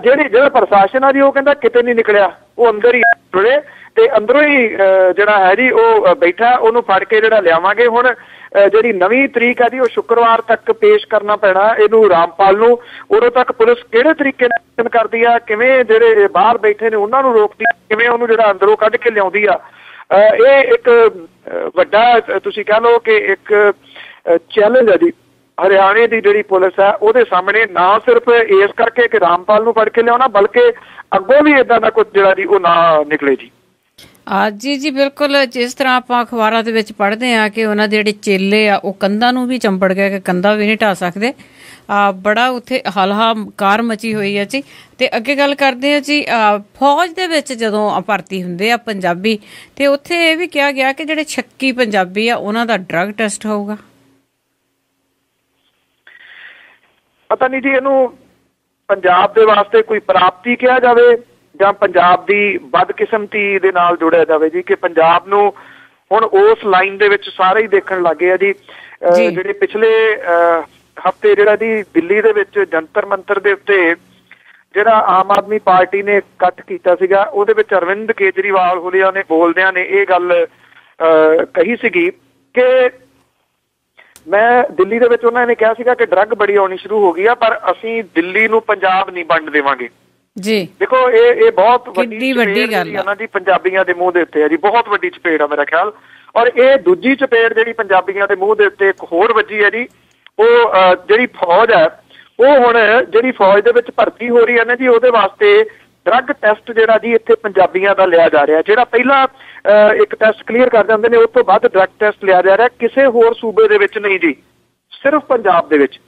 Speaker 3: ਜਿਹੜੀ ਜਿਹੜਾ ਪ੍ਰਸ਼ਾਸਨ ਆ ਜੀ, ਉਹ ਕਹਿੰਦਾ ਕਿਤੇ ਨਹੀਂ ਨਿਕਲਿਆ। ਉਹ ਅੰਦਰ ਹੀ ਜੁੜੇ ਤੇ ਅੰਦਰੋਂ ਹੀ ਜਿਹੜਾ ਹੈ ਜੀ, ਉਹ ਬੈਠਾ, ਉਹਨੂੰ ਫੜ ਕੇ ਜਿਹੜਾ ਲਿਆਵਾਂਗੇ। ਹੁਣ ਜਿਹੜੀ ਨਵੀਂ ਤਰੀਕ ਹੈ ਜੀ, ਉਹ ਸ਼ੁੱਕਰਵਾਰ ਤੱਕ ਪੇਸ਼ ਕਰਨਾ ਪੈਣਾ ਇਹਨੂੰ ਰਾਮਪਾਲ ਨੂੰ। ਉਦੋਂ ਤੱਕ ਪੁਲਿਸ ਕਿਹੜੇ ਤਰੀਕੇ ਨਾਲ ਕਰਦੀ ਆ, ਕਿਵੇਂ ਜਿਹੜੇ ਬਾਹਰ ਬੈਠੇ ਨੇ, ਉਹਨਾਂ ਨੂੰ ਰੋਕਦੀ ਕਿਵੇਂ ਉਹਨੂੰ ਜਿਹੜਾ ਅੰਦਰੋਂ ਕੱਢ ਕੇ ਲਿਆਉਂਦੀ ਆ। ਇਹ ਇੱਕ ਵੱਡਾ, ਤੁਸੀਂ ਕਹ ਲਓ ਕਿ ਇੱਕ ਚੈਲੰਜ ਹੈ ਜੀ। ਹਰਿਆਣੇ ਦੀ ਜਿਹੜੀ ਪੁਲਿਸ ਹੈ, ਉਹਦੇ ਸਾਹਮਣੇ ਨਾ ਸਿਰਫ ਇਸ ਕਰਕੇ ਕਿ ਰਾਮਪਾਲ ਨੂੰ ਫੜ ਕੇ ਲਿਆਉਣਾ, ਬਲਕਿ ਅੱਗੋਂ ਵੀ ਇਦਾਂ ਦਾ ਕੁਝ ਜਿਹੜਾ ਜੀ, ਉਹ ਨਾ ਨਿਕਲੇ ਜੀ।
Speaker 1: ਆ ਜੀ ਜੀ, ਬਿਲਕੁਲ, ਜਿਸ ਤਰ੍ਹਾਂ ਆਪਾਂ ਅਖਬਾਰਾਂ ਦੇ ਵਿੱਚ ਪੜ੍ਹਦੇ ਆ ਕਿ ਉਹਨਾਂ ਦੇ ਜਿਹੜੇ ਚੇਲੇ ਆ, ਉਹ ਕੰਧਾਂ ਨੂੰ ਵੀ ਚੰਬੜ ਗਏ ਕਿ ਕੰਧਾਂ ਵੀ ਨਹੀਂ ਢਾ ਸਕਦੇ। ਆ ਬੜਾ ਉੱਥੇ ਹਲਹਾ ਕਾਰ ਮਚੀ ਹੋਈ ਹੈ ਜੀ। ਤੇ ਅੱਗੇ ਗੱਲ ਕਰਦੇ ਆ ਜੀ ਫੌਜ ਦੇ ਵਿੱਚ ਜਦੋਂ ਭਰਤੀ ਹੁੰਦੇ ਆ ਪੰਜਾਬੀ, ਤੇ ਉੱਥੇ ਇਹ ਵੀ ਕਿਹਾ ਗਿਆ ਕਿ ਜਿਹੜੇ ਛੱਕੀ ਪੰਜਾਬੀ ਆ, ਉਹਨਾਂ ਦਾ ਡਰਗ ਟੈਸਟ ਹੋਊਗਾ।
Speaker 3: ਪਤਾ ਨਹੀਂ ਜੀ ਇਹਨੂੰ ਪੰਜਾਬ ਦੇ ਵਾਸਤੇ ਕੋਈ ਪ੍ਰਾਪਤੀ ਕਿਹਾ ਜਾਵੇ ਜਾਂ ਪੰਜਾਬ ਦੀ ਬਦਕਿਸਮਤੀ ਦੇ ਨਾਲ ਜੁੜਿਆ ਜਾਵੇ ਜੀ ਕਿ ਪੰਜਾਬ ਨੂੰ ਹੁਣ ਉਸ ਲਾਈਨ ਦੇ ਵਿੱਚ ਸਾਰੇ ਹੀ ਦੇਖਣ ਲੱਗੇ ਆ ਜੀ। ਜਿਹੜੇ ਪਿਛਲੇ ਹਫ਼ਤੇ ਜਿਹੜਾ ਦੀ ਦਿੱਲੀ ਦੇ ਵਿੱਚ ਜੰਤਰ ਮੰਤਰ ਦੇ ਉੱਤੇ ਜਿਹੜਾ ਆਮ ਆਦਮੀ ਪਾਰਟੀ ਨੇ ਕੱਟ ਕੀਤਾ ਸੀਗਾ ਉਹਦੇ ਵਿੱਚ ਅਰਵਿੰਦ ਕੇਜਰੀਵਾਲ ਹੁਲਿਆ ਨੇ ਬੋਲਦਿਆਂ ਨੇ ਇਹ ਗੱਲ ਕਹੀ ਸੀਗੀ ਕਿ ਮੈਂ ਦਿੱਲੀ ਦੇ ਵਿੱਚ ਉਹਨਾਂ ਨੇ ਕਿਹਾ ਸੀਗਾ ਕਿ ਡਰੱਗ ਬੜੀ ਆਉਣੀ ਸ਼ੁਰੂ ਹੋ ਗਈ ਆ ਪਰ ਅਸੀਂ ਦਿੱਲੀ ਨੂੰ ਪੰਜਾਬ ਨਹੀਂ ਵੰਡ ਦੇਵਾਂਗੇ।
Speaker 1: ਜੀ।
Speaker 3: ਦੇਖੋ ਇਹ ਇਹ ਬਹੁਤ
Speaker 1: ਵੱਡੀ ਵੱਡੀ ਗੱਲ
Speaker 3: ਹੈ ਉਹਨਾਂ ਦੀ ਪੰਜਾਬੀਆਂ ਦੇ ਮੂੰਹ ਦੇ ਉੱਤੇ ਹੈ ਜੀ ਬਹੁਤ ਵੱਡੀ ਚਪੇੜ ਆ ਮੇਰਾ ਖਿਆਲ। ਔਰ ਇਹ ਦੂਜੀ ਚਪੇੜ ਜਿਹੜੀ ਪੰਜਾਬੀਆਂ ਦੇ ਮੂੰਹ ਦੇ ਉੱਤੇ ਇੱਕ ਹੋਰ ਵੱਜੀ ਹੈ ਜੀ ਉਹ ਜਿਹੜੀ ਫੌਜ ਹੈ ਉਹ ਹੁਣ ਜਿਹੜੀ ਫੌਜ ਦੇ ਵਿੱਚ ਭਰਤੀ ਹੋ ਰਹੀ ਹੈ ਨਾ ਜੀ ਉਹਦੇ ਵਾਸਤੇ ਡਰੱਗ ਟੈਸਟ ਜਿਹੜਾ ਜੀ ਇੱਥੇ ਪੰਜਾਬੀਆਂ ਦਾ ਲਿਆ ਜਾ ਰਿਹਾ, ਜਿਹੜਾ ਪਹਿਲਾਂ ਇੱਕ ਟੈਸਟ ਕਲੀਅਰ ਕਰ ਜਾਂਦੇ ਨੇ ਉਸ ਤੋਂ ਬਾਅਦ ਡਰੱਗ ਟੈਸਟ ਲਿਆ ਜਾ ਰਿਹਾ, ਕਿਸੇ ਹੋਰ ਸੂਬੇ ਦੇ ਵਿੱਚ ਨਹੀਂ ਜੀ, ਸਿਰਫ ਪੰਜਾਬ ਦੇ ਵਿੱਚ।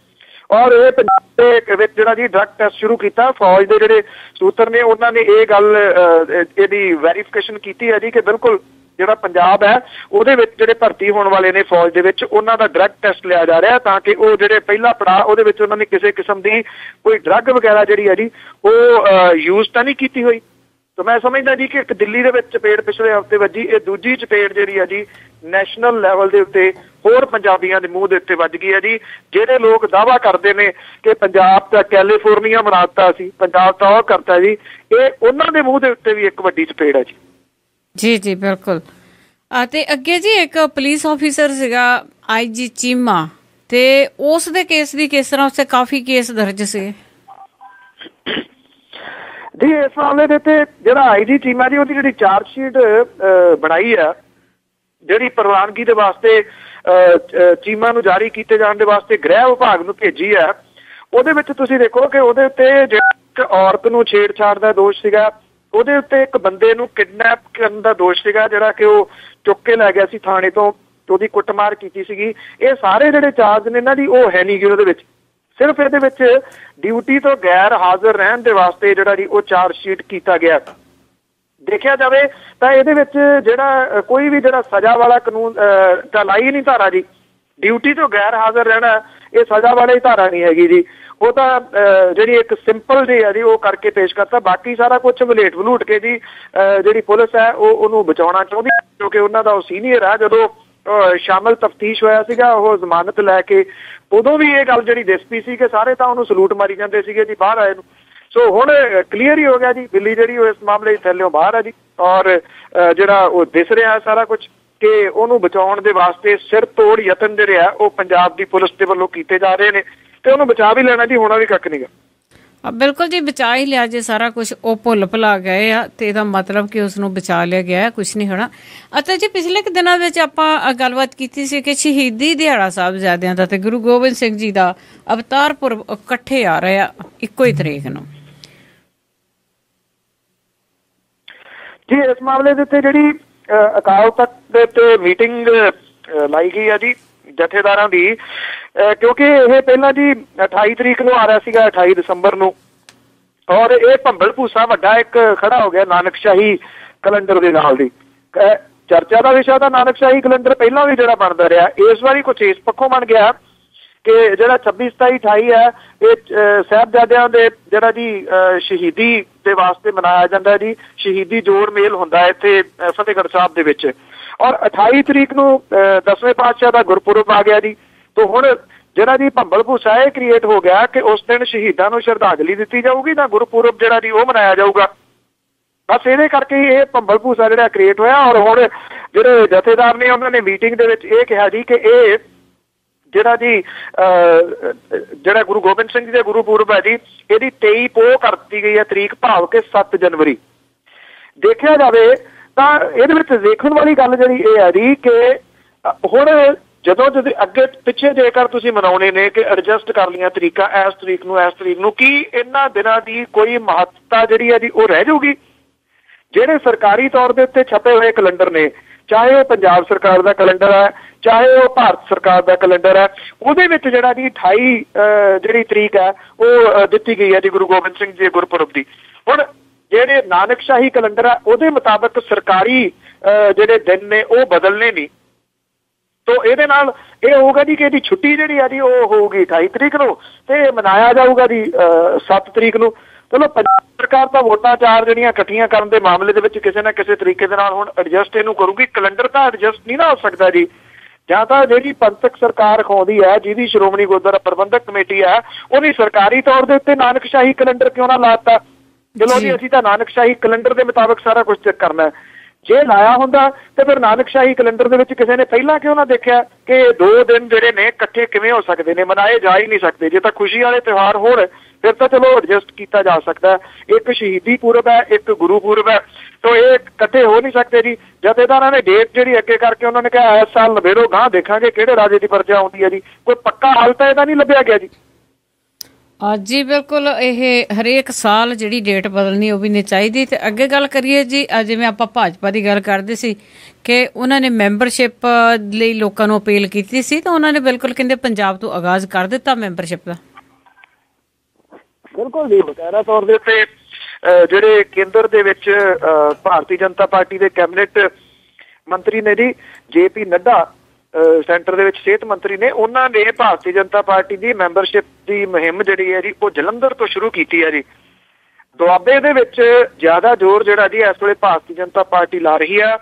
Speaker 3: ਔਰ ਇਹ ਪੰਜਾਬ ਦੇ ਵਿੱਚ ਜਿਹੜਾ ਜੀ ਡਰੱਗ ਟੈਸਟ ਸ਼ੁਰੂ ਕੀਤਾ, ਫੌਜ ਦੇ ਜਿਹੜੇ ਸੂਤਰ ਨੇ, ਉਹਨਾਂ ਨੇ ਇਹ ਗੱਲ ਇਹਦੀ ਵੈਰੀਫਿਕੇਸ਼ਨ ਕੀਤੀ ਹੈ ਜੀ ਕਿ ਬਿਲਕੁਲ ਜਿਹੜਾ ਪੰਜਾਬ ਹੈ, ਉਹਦੇ ਵਿੱਚ ਜਿਹੜੇ ਭਰਤੀ ਹੋਣ ਵਾਲੇ ਨੇ ਫੌਜ ਦੇ ਵਿੱਚ, ਉਹਨਾਂ ਦਾ ਡਰੱਗ ਟੈਸਟ ਲਿਆ ਜਾ ਰਿਹਾ ਤਾਂ ਕਿ ਉਹ ਜਿਹੜੇ ਪਹਿਲਾ ਪੜਾਅ, ਉਹਦੇ ਵਿੱਚ ਉਹਨਾਂ ਨੇ ਕਿਸੇ ਕਿਸਮ ਦੀ ਕੋਈ ਡਰੱਗ ਵਗੈਰਾ ਜਿਹੜੀ ਹੈ ਜੀ, ਉਹ ਯੂਜ਼ ਤਾਂ ਨਹੀਂ ਕੀਤੀ ਹੋਈ। ਤਾਂ ਮੈਂ ਸਮਝਦਾ ਜੀ ਕਿ ਇੱਕ ਦਿੱਲੀ ਦੇ ਵਿੱਚ ਚਪੇੜ ਪਿਛਲੇ ਹਫ਼ਤੇ ਵੱਜੀ, ਇਹ ਦੂਜੀ ਚਪੇੜ ਜਿਹੜੀ ਹੈ ਜੀ ਨੈਸ਼ਨਲ ਲੈਵਲ ਦੇ ਉੱਤੇ ਹੋਰ ਪੰਜਾਬੀਆਂ ਦੇ ਮੂੰਹ ਦੇ ਉੱਤੇ ਵੱਜ ਗਈ ਹੈ ਜੀ, ਜਿਹੜੇ ਲੋਕ ਦਾਵਾ ਕਰਦੇ ਨੇ ਕਿ ਪੰਜਾਬ ਦਾ ਕੈਲੀਫੋਰਨੀਆ ਬਣਾਤਾ ਸੀ, ਪੰਜਾਬ ਤਾਂ ਉਹ ਕਰਤਾ ਜੀ, ਇਹ ਉਹਨਾਂ ਦੇ ਮੂੰਹ ਦੇ ਉੱਤੇ ਵੀ ਇੱਕ ਵੱਡੀ ਚਪੇੜ ਹੈ ਜੀ।
Speaker 1: ਜੀ ਜੀ, ਬਿਲਕੁਲ। ਅਤੇ ਅੱਗੇ ਜੀ ਇੱਕ ਪੁਲਿਸ ਆਫੀਸਰ ਸੀਗਾ ਆਈਜੀ ਚੀਮਾ ਤੇ ਉਸ ਦੇ ਕੇਸ ਦੀ ਕਿਸ ਤਰ੍ਹਾਂ ਉਸੇ ਕਾਫੀ ਕੇਸ ਦਰਜ ਸੀ?
Speaker 3: ਜੀ, ਇਸ ਮਾਮਲੇ ਦੇ ਤੇ ਜਿਹੜਾ ਆਈਜੀ ਚੀਮਾ ਜੀ, ਉਹਦੀ ਜਿਹੜੀ ਚਾਰਜ ਸ਼ੀਟ ਬਣਾਈ ਆ, ਜਿਹੜੀ ਪ੍ਰਵਾਨਗੀ ਦੇ ਵਾਸਤੇ ਚੀਮਾ ਨੂੰ ਜਾਰੀ ਕੀਤੇ ਜਾਣ ਦੇ ਵਾਸਤੇ ਗ੍ਰਹਿ ਵਿਭਾਗ ਨੂੰ ਭੇਜੀ ਆ, ਉਹਦੇ ਵਿੱਚ ਤੁਸੀਂ ਦੇਖੋ ਕਿ ਉਹਦੇ ਉੱਤੇ ਔਰਤ ਨੂੰ ਛੇੜਛਾੜ ਦਾ ਦੋਸ਼ ਸੀਗਾ ਉਹਦੇ ਉੱਤੇ ਇੱਕ ਬੰਦੇ ਨੂੰ ਕਿਡਨੈਪ ਕਰਨ ਦਾ ਦੋਸ਼ ਸੀਗਾ, ਜਿਹੜਾ ਕਿ ਉਹ ਚੁੱਕ ਕੇ ਲੈ ਗਿਆ ਸੀ ਥਾਣੇ ਤੋਂ ਉਹਦੀ ਕੁੱਟਮਾਰ ਕੀਤੀ ਸੀਗੀ। ਇਹ ਸਾਰੇ ਜਿਹੜੇ ਚਾਰਜ ਨੇ ਇਹਨਾਂ ਦੀ, ਉਹ ਹੈ ਨਹੀਂ ਉਹਦੇ ਵਿੱਚ। ਸਿਰਫ ਇਹਦੇ ਵਿੱਚ ਡਿਊਟੀ ਤੋਂ ਗੈਰ ਹਾਜ਼ਰ ਰਹਿਣ ਦੇ ਵਾਸਤੇ ਜਿਹੜਾ ਜੀ ਉਹ ਚਾਰਜ ਸ਼ੀਟ ਕੀਤਾ ਗਿਆ। ਦੇਖਿਆ ਜਾਵੇ ਤਾਂ ਇਹਦੇ ਵਿੱਚ ਜਿਹੜਾ ਕੋਈ ਵੀ ਜਿਹੜਾ ਸਜ਼ਾ ਵਾਲਾ ਕਾਨੂੰਨ ਤਾਂ ਲਾਈ ਨਹੀਂ ਧਾਰਾ ਜੀ। ਡਿਊਟੀ ਤੋਂ ਗੈਰ ਹਾਜ਼ਰ ਰਹਿਣਾ, ਇਹ ਸਜ਼ਾ ਵਾਲੀ ਧਾਰਾ ਨਹੀਂ ਹੈਗੀ ਜੀ। ਉਹ ਤਾਂ ਜਿਹੜੀ ਇੱਕ ਸਿੰਪਲ ਜੀ ਹੈ ਜੀ, ਉਹ ਕਰਕੇ ਪੇਸ਼ ਕਰਤਾ। ਬਾਕੀ ਸਾਰਾ ਕੁਝ ਵਲੇਟ ਵਲੂਟ ਕੇ ਜੀ ਜਿਹੜੀ ਪੁਲਿਸ ਹੈ, ਉਹ ਉਹਨੂੰ ਬਚਾਉਣਾ ਚਾਹੁੰਦੀ ਕਿਉਂਕਿ ਉਹਨਾਂ ਦਾ ਉਹ ਸੀਨੀਅਰ ਹੈ ਜਦੋਂ ਸ਼ਾਮਲ ਤਫਤੀਸ਼ ਹੋਇਆ ਸੀਗਾ, ਉਹ ਜ਼ਮਾਨਤ ਲੈ ਕੇ ਉਦੋਂ ਵੀ ਇਹ ਗੱਲ ਜਿਹੜੀ ਦਿਸਪੀ ਸੀ ਕਿ ਸਾਰੇ ਤਾਂ ਉਹਨੂੰ ਸਲੂਟ ਮਾਰੀ ਜਾਂਦੇ ਸੀਗੇ ਜੀ, ਬਾਹਰ ਆਏ ਨੂੰ। ਸੋ ਹੁਣ ਕਲੀਅਰ ਹੀ ਹੋ ਗਿਆ ਜੀ ਦਿੱਲੀ ਜਿਹੜੀ ਉਹ ਇਸ ਮਾਮਲੇ 'ਚ ਥੱਲੇੋਂ ਬਾਹਰ ਆ ਜੀ। ਔਰ ਜਿਹੜਾ ਉਹ ਦਿਸ ਰਿਹਾ ਸਾਰਾ ਕੁਝ ਕਿ ਉਹਨੂੰ ਬਚਾਉਣ ਦੇ ਵਾਸਤੇ ਸਿਰ ਤੋੜ ਯਤਨ ਜਿਹੜੇ ਆ, ਉਹ ਪੰਜਾਬ ਦੀ ਪੁਲਿਸ ਦੇ ਵੱਲੋਂ ਕੀਤੇ ਜਾ ਰਹੇ ਨੇ। ਤੇ ਉਹਨੂੰ ਬਚਾ ਵੀ ਲੈਣਾ ਜੀ ਹੋਣਾ ਵੀ ਕੱਖ ਨਹੀਂਗਾ
Speaker 1: ਆ ਬਿਲਕੁਲ ਜੀ ਬਚਾ ਹੀ ਲਿਆ ਜੇ ਸਾਰਾ ਕੁਝ ਉਹ ਭੁੱਲ ਭੁਲਾ ਗਏ ਆ ਤੇ ਇਹਦਾ ਮਤਲਬ ਕਿ ਉਸ ਨੂੰ ਬਚਾ ਲਿਆ ਗਿਆ ਕੁਝ ਨਹੀਂ ਹੋਣਾ। ਅਤੇ ਜੀ ਪਿਛਲੇ ਕੁ ਦਿਨਾਂ ਵਿੱਚ ਆਪਾਂ ਗੱਲਬਾਤ ਕੀਤੀ ਸੀ ਕਿ ਸ਼ਹੀਦੀ ਦਿਹਾੜਾ ਸਾਹਿਬ ਜਾਦਿਆਂ ਦਾ ਤੇ ਗੁਰੂ ਗੋਬਿੰਦ ਸਿੰਘ ਜੀ ਦਾ ਅਵਤਾਰ ਪੁਰਬ ਇਕੱਠੇ ਆ ਰਹੇ ਆ ਇੱਕੋ ਹੀ ਤਰੀਕ ਨੂੰ।
Speaker 3: ਜੀ ਇਸ ਮਾਮਲੇ ਦੇ ਉੱਤੇ ਜਿਹੜੀ ਅਕਾਲ ਤਖਤ ਦੇ ਉੱਤੇ ਮੀਟਿੰਗ ਲਾਈ ਗਈ ਆ ਜੀ ਜਥੇਦਾਰਾਂ ਦੀ ਕਿਉਂਕਿ ਇਹ ਪਹਿਲਾਂ ਜੀ 28 ਤਰੀਕ ਨੂੰ ਆ ਰਿਹਾ ਸੀਗਾ 28 ਦਸੰਬਰ ਨੂੰ। ਔਰ ਇਹ ਭੰਬਲ ਭੂਸਾ ਵੱਡਾ ਇੱਕ ਖੜਾ ਹੋ ਗਿਆ ਨਾਨਕਸ਼ਾਹੀ ਕੈਲੰਡਰ ਦੇ ਨਾਲ ਦੀ। ਚਰਚਾ ਦਾ ਵਿਸ਼ਾ ਤਾਂ ਨਾਨਕਸ਼ਾਹੀ ਕੈਲੰਡਰ ਪਹਿਲਾਂ ਵੀ ਜਿਹੜਾ ਬਣਦਾ ਰਿਹਾ। ਇਸ ਵਾਰੀ ਕੁਝ ਇਸ ਪੱਖੋਂ ਬਣ ਗਿਆ ਕਿ ਜਿਹੜਾ 26 27 28 ਹੈ, ਇਹ ਸਹਿਬਜ਼ਾਦਿਆਂ ਦੇ ਜਿਹੜਾ ਜੀ ਸ਼ਹੀਦੀ ਦੇ ਵਾਸਤੇ ਮਨਾਇਆ ਜਾਂਦਾ ਜੀ। ਸ਼ਹੀਦੀ ਜੋੜ ਮੇਲ ਹੁੰਦਾ ਇੱਥੇ ਫਤਿਹਗੜ੍ਹ ਸਾਹਿਬ ਦੇ ਵਿੱਚ। ਔਰ 28 ਤਰੀਕ ਨੂੰ 10ਵੇਂ ਪਾਤਸ਼ਾਹ ਦਾ ਗੁਰਪੁਰਬ ਆ ਗਿਆ ਜੀ। ਤੋਂ ਹੁਣ ਜਿਹੜਾ ਜੀ ਭੰਬਲ ਭੂਸਾ ਇਹ ਕ੍ਰੀਏਟ ਹੋ ਗਿਆ ਕਿ ਉਸ ਦਿਨ ਸ਼ਹੀਦਾਂ ਨੂੰ ਸ਼ਰਧਾਂਜਲੀ ਦਿੱਤੀ ਜਾਊਗੀ ਤਾਂ ਗੁਰਪੁਰਬ ਜਿਹੜਾ ਜੀ ਉਹ ਮਨਾਇਆ ਜਾਊਗਾ। ਬਸ ਇਹਦੇ ਕਰਕੇ ਇਹ ਭੰਬਲ ਭੂਸਾ ਜਿਹੜਾ ਕ੍ਰੀਏਟ ਹੋਇਆ ਔਰ ਹੁਣ ਜਿਹੜੇ ਜਥੇਦਾਰ ਨੇ ਉਹਨਾਂ ਨੇ ਮੀਟਿੰਗ ਦੇ ਵਿੱਚ ਇਹ ਕਿਹਾ ਜੀ ਕਿ ਇਹ ਜਿਹੜਾ ਜੀ ਜਿਹੜਾ ਗੁਰੂ ਗੋਬਿੰਦ ਸਿੰਘ ਜੀ ਦੇ ਗੁਰਪੁਰਬ ਹੈ ਜੀ, ਇਹਦੀ 23 ਪੋਹ ਕਰ ਦਿੱਤੀ ਗਈ ਹੈ ਤਰੀਕ ਭਾਵ ਕਿ 7 ਜਨਵਰੀ। ਦੇਖਿਆ ਜਾਵੇ ਤਾਂ ਇਹਦੇ ਵਿੱਚ ਦੇਖਣ ਵਾਲੀ ਗੱਲ ਜਿਹੜੀ ਇਹ ਹੈ ਜੀ ਕਿ ਹੁਣ ਜਦੋਂ ਜਦੋਂ ਅੱਗੇ ਪਿੱਛੇ ਜੇਕਰ ਤੁਸੀਂ ਮਨਾਉਣੇ ਨੇ ਕਿ ਐਡਜਸਟ ਕਰ ਲੀਆਂ ਤਰੀਕਾ, ਇਸ ਤਰੀਕ ਨੂੰ, ਇਸ ਤਰੀਕ ਨੂੰ, ਕੀ ਇਹਨਾਂ ਦਿਨਾਂ ਦੀ ਕੋਈ ਮਹੱਤਤਾ ਜਿਹੜੀ ਹੈ ਜੀ, ਉਹ ਰਹਿ ਜਾਊਗੀ? ਜਿਹੜੇ ਸਰਕਾਰੀ ਤੌਰ ਦੇ ਉੱਤੇ ਛਪੇ ਹੋਏ ਕੈਲੰਡਰ ਨੇ, ਚਾਹੇ ਉਹ ਪੰਜਾਬ ਸਰਕਾਰ ਦਾ ਕੈਲੰਡਰ ਹੈ, ਚਾਹੇ ਉਹ ਭਾਰਤ ਸਰਕਾਰ ਦਾ ਕੈਲੰਡਰ ਹੈ, ਉਹਦੇ ਵਿੱਚ ਜਿਹੜਾ ਜੀ 28 ਜਿਹੜੀ ਤਰੀਕ ਹੈ, ਉਹ ਦਿੱਤੀ ਗਈ ਹੈ ਜੀ ਗੁਰੂ ਗੋਬਿੰਦ ਸਿੰਘ ਜੀ ਗੁਰਪੁਰਬ ਦੀ। ਹੁਣ ਜਿਹੜੇ ਨਾਨਕਸ਼ਾਹੀ ਕੈਲੰਡਰ ਹੈ, ਉਹਦੇ ਮੁਤਾਬਕ ਸਰਕਾਰੀ ਜਿਹੜੇ ਦਿਨ ਨੇ, ਉਹ ਬਦਲਨੇ ਨਹੀਂ। ਤੋਂ ਇਹਦੇ ਨਾਲ ਇਹ ਹੋਊਗਾ ਜੀ ਕਿ ਇਹਦੀ ਛੁੱਟੀ ਜਿਹੜੀ ਆ ਜੀ ਉਹ ਹੋਊਗੀ 28 ਤਰੀਕ ਨੂੰ ਤੇ ਮਨਾਇਆ ਜਾਊਗਾ ਜੀ 7 ਤਰੀਕ ਨੂੰ। ਚਲੋ ਪੰਜਾਬ ਸਰਕਾਰ ਤਾਂ ਵੋਟਾਂ ਚਾਰ ਜਿਹੜੀਆਂ ਇਕੱਠੀਆਂ ਕਰਨ ਦੇ ਮਾਮਲੇ ਦੇ ਵਿੱਚ ਕਿਸੇ ਨਾ ਕਿਸੇ ਤਰੀਕੇ ਦੇ ਨਾਲ ਹੁਣ ਐਡਜਸਟ ਇਹਨੂੰ ਕਰੂਗੀ। ਕੈਲੰਡਰ ਤਾਂ ਐਡਜਸਟ ਨਹੀਂ ਨਾ ਹੋ ਸਕਦਾ ਜੀ। ਜਾਂ ਤਾਂ ਜਿਹੜੀ ਪੰਥਕ ਸਰਕਾਰ ਖੋਦੀ ਹੈ ਜਿਹਦੀ ਸ਼੍ਰੋਮਣੀ ਗੁਰਦੁਆਰਾ ਪ੍ਰਬੰਧਕ ਕਮੇਟੀ ਹੈ ਉਹਨੇ ਸਰਕਾਰੀ ਤੌਰ ਦੇ ਉੱਤੇ ਨਾਨਕਸ਼ਾਹੀ ਕੈਲੰਡਰ ਕਿਉਂ ਨਾ ਲਾਤਾ? ਚਲੋ ਜੀ ਅਸੀਂ ਤਾਂ ਨਾਨਕਸ਼ਾਹੀ ਕੈਲੰਡਰ ਦੇ ਮੁਤਾਬਕ ਸਾਰਾ ਕੁਝ ਚੈੱਕ ਕਰਨਾ ਹੈ। ਜੇ ਲਾਇਆ ਹੁੰਦਾ, ਤੇ ਫਿਰ ਨਾਨਕਸ਼ਾਹੀ ਕੈਲੰਡਰ ਦੇ ਵਿੱਚ ਕਿਸੇ ਨੇ ਪਹਿਲਾਂ ਕਿਉਂ ਨਾ ਦੇਖਿਆ ਕਿ ਦੋ ਦਿਨ ਜਿਹੜੇ ਨੇ ਇਕੱਠੇ ਕਿਵੇਂ ਹੋ ਸਕਦੇ ਨੇ? ਮਨਾਏ ਜਾ ਹੀ ਨਹੀਂ ਸਕਦੇ। ਜੇ ਤਾਂ ਖੁਸ਼ੀ ਵਾਲੇ ਤਿਉਹਾਰ ਹੋਣ, ਫਿਰ ਤਾਂ ਚਲੋ ਐਡਜਸਟ ਕੀਤਾ ਜਾ ਸਕਦਾ ਇੱਕ ਸ਼ਹੀਦੀ ਪੁਰਬ ਹੈ, ਇੱਕ ਗੁਰੂ ਪੁਰਬ ਹੈ। ਤੋਂ ਇਹ ਇਕੱਠੇ ਹੋ ਨਹੀਂ ਸਕਦੇ ਜੀ। ਜਦ ਇਹਦਾ ਨੇ ਡੇਟ ਜਿਹੜੀ ਅੱਗੇ ਕਰਕੇ ਉਹਨਾਂ ਨੇ ਕਿਹਾ, ਇਸ ਸਾਲ ਲਵੇਰੋ ਗਾਂ ਦੇਖਾਂਗੇ ਕਿਹੜੇ ਰਾਜੇ ਦੀ ਪਰਜਾ ਆਉਂਦੀ ਹੈ ਜੀ। ਕੋਈ ਪੱਕਾ ਹਾਲ ਤਾਂ ਇਹਦਾ ਨਹੀਂ ਲੱਭਿਆ ਗਿਆ ਜੀ।
Speaker 1: ਜੀ ਬਿਲਕੁਲ ਇਹ ਹਰੇਕ ਸਾਲ ਜਿਹੜੀ ਡੇਟ ਬਦਲਣੀ ਉਹ ਵੀ ਨਹੀਂ ਚਾਹੀਦੀ। ਤੇ ਅੱਗੇ ਗੱਲ ਕਰੀਏ ਜੀ ਜਿਵੇਂ ਆਪਾਂ ਭਾਜਪਾ ਦੀ ਗੱਲ ਕਰਦੇ ਸੀ ਕਿ ਉਹਨਾਂ ਨੇ ਮੈਂਬਰਸ਼ਿਪ ਲਈ ਲੋਕਾਂ ਨੂੰ ਅਪੀਲ ਕੀਤੀ ਸੀ, ਤਾਂ ਉਹਨਾਂ ਨੇ ਬਿਲਕੁਲ ਕਹਿੰਦੇ ਪੰਜਾਬ ਤੋਂ ਆਗਾਜ਼ ਕਰ ਦਿੱਤਾ ਮੈਂਬਰਸ਼ਿਪ ਦਾ।
Speaker 3: ਬਿਲਕੁਲ ਜੀ, ਬਕਾਇਦਾ ਤੌਰ ਦੇ ਉੱਤੇ ਜਿਹੜੇ ਕੇਂਦਰ ਦੇ ਵਿੱਚ ਭਾਰਤੀ ਜਨਤਾ ਪਾਰਟੀ ਦੇ ਕੈਬਨਿਟ ਮੰਤਰੀ ਨੇ ਜੀ ਜੇਪੀ ਨੱਡਾ ਸੈਂਟਰ ਦੇ ਵਿੱਚ ਸਿਹਤ ਮੰਤਰੀ ਨੇ, ਉਹਨਾਂ ਨੇ ਭਾਰਤੀ ਜਨਤਾ ਪਾਰਟੀ ਦੀ ਮੈਂਬਰਸ਼ਿਪ ਦੀ ਮੁਹਿੰਮ ਜਿਹੜੀ ਹੈ ਜੀ, ਉਹ ਜਲੰਧਰ ਤੋਂ ਸ਼ੁਰੂ ਕੀਤੀ ਹੈ ਜੀ। ਦੁਆਬੇ ਦੇ ਵਿੱਚ ਜ਼ਿਆਦਾ ਜ਼ੋਰ ਜਿਹੜਾ ਜੀ, ਇਸ ਵੇਲੇ ਭਾਰਤੀ ਜਨਤਾ ਪਾਰਟੀ ਲਾ ਰਹੀ ਆ।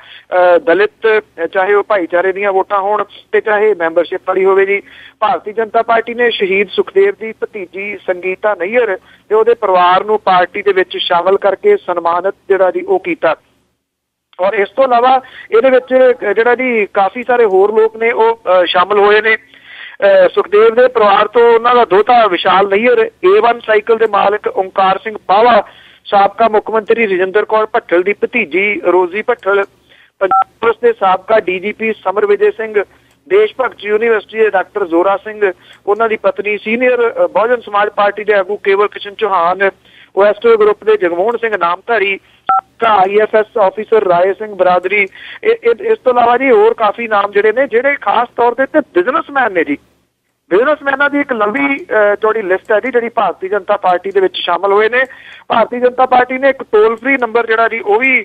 Speaker 3: ਦਲਿਤ, ਚਾਹੇ ਉਹ ਭਾਈਚਾਰੇ ਦੀਆਂ ਵੋਟਾਂ ਹੋਣ ਤੇ ਚਾਹੇ ਮੈਂਬਰਸ਼ਿਪ ਵਾਲੀ ਹੋਵੇ ਜੀ। ਭਾਰਤੀ ਜਨਤਾ ਪਾਰਟੀ ਨੇ ਸ਼ਹੀਦ ਸੁਖਦੇਵ ਦੀ ਭਤੀਜੀ ਸੰਗੀਤਾ ਨਈਰ ਤੇ ਉਹਦੇ ਪਰਿਵਾਰ ਨੂੰ ਪਾਰਟੀ ਦੇ ਵਿੱਚ ਸ਼ਾਮਲ ਕਰਕੇ ਸਨਮਾਨਿਤ ਜਿਹੜਾ ਜੀ, ਉਹ ਕੀਤਾ। ਔਰ ਇਸ ਤੋਂ ਇਲਾਵਾ ਇਹਦੇ ਵਿੱਚ ਜਿਹੜਾ ਜੀ ਕਾਫੀ ਸਾਰੇ ਹੋਰ ਲੋਕ ਨੇ, ਉਹ ਸ਼ਾਮਲ ਹੋਏ ਨੇ। ਸੁਖਦੇਵ ਦੇ ਪਰਿਵਾਰ ਤੋਂ ਉਹਨਾਂ ਦਾ ਦੋਤਾ ਵਿਸ਼ਾਲ ਨਈਰ A1 ਸਾਈਕਲ ਦੇ ਮਾਲਕ ਓੰਕਾਰ ਸਿੰਘ ਪਾਵਾ ਸਾਬਕਾ ਮੁੱਖ ਮੰਤਰੀ ਰਜਿੰਦਰ ਕੌਰ ਭੱਠਲ ਦੀ ਭਤੀਜੀ ਰੋਜ਼ੀ ਭੱਠਲ, ਪੰਜਾਬ ਪੁਲਿਸ ਦੇ ਸਾਬਕਾ DGP summer Vijay Singh, Desh Bhagat university ਦੇ ਡਾਕਟਰ ਜ਼ੋਰਾ ਸਿੰਘ, ਉਹਨਾਂ ਦੀ ਪਤਨੀ ਸੀਨੀਅਰ ਬਹੁਜਨ ਸਮਾਜ ਪਾਰਟੀ ਦੇ ਆਗੂ ਕੇਵਲ ਕਿਸ਼ਨ ਚੌਹਾਨ ਓਐਸਟੋ ਗਰੁੱਪ ਦੇ ਜਗਮੋਹਨ ਸਿੰਘ ਨਾਮਧਾਰੀ ਕਾ ਆਈਐਫਐਸ ਆਫੀਸਰ ਰਾਏ ਸਿੰਘ ਬਰਾਦਰੀ। ਇਸ ਤੋਂ ਇਲਾਵਾ ਜੀ ਹੋਰ ਕਾਫੀ ਨਾਮ ਜਿਹੜੇ ਨੇ, ਜਿਹੜੇ ਖਾਸ ਤੌਰ ਤੇ ਤੇ ਬਿਜ਼ਨਸਮੈਨ ਨੇ ਜੀ। ਬਿਜ਼ਨਸਮੈਨਾਂ ਦੀ ਇੱਕ ਲੰਬੀ ਚੌੜੀ ਲਿਸਟ ਹੈ ਜੀ, ਜਿਹੜੀ ਭਾਰਤੀ ਜਨਤਾ ਪਾਰਟੀ ਦੇ ਵਿੱਚ ਸ਼ਾਮਲ ਹੋਏ ਨੇ। ਭਾਰਤੀ ਜਨਤਾ ਪਾਰਟੀ ਨੇ ਇੱਕ ਟੋਲ ਫ੍ਰੀ ਨੰਬਰ ਜਿਹੜਾ ਜੀ, ਉਹ ਵੀ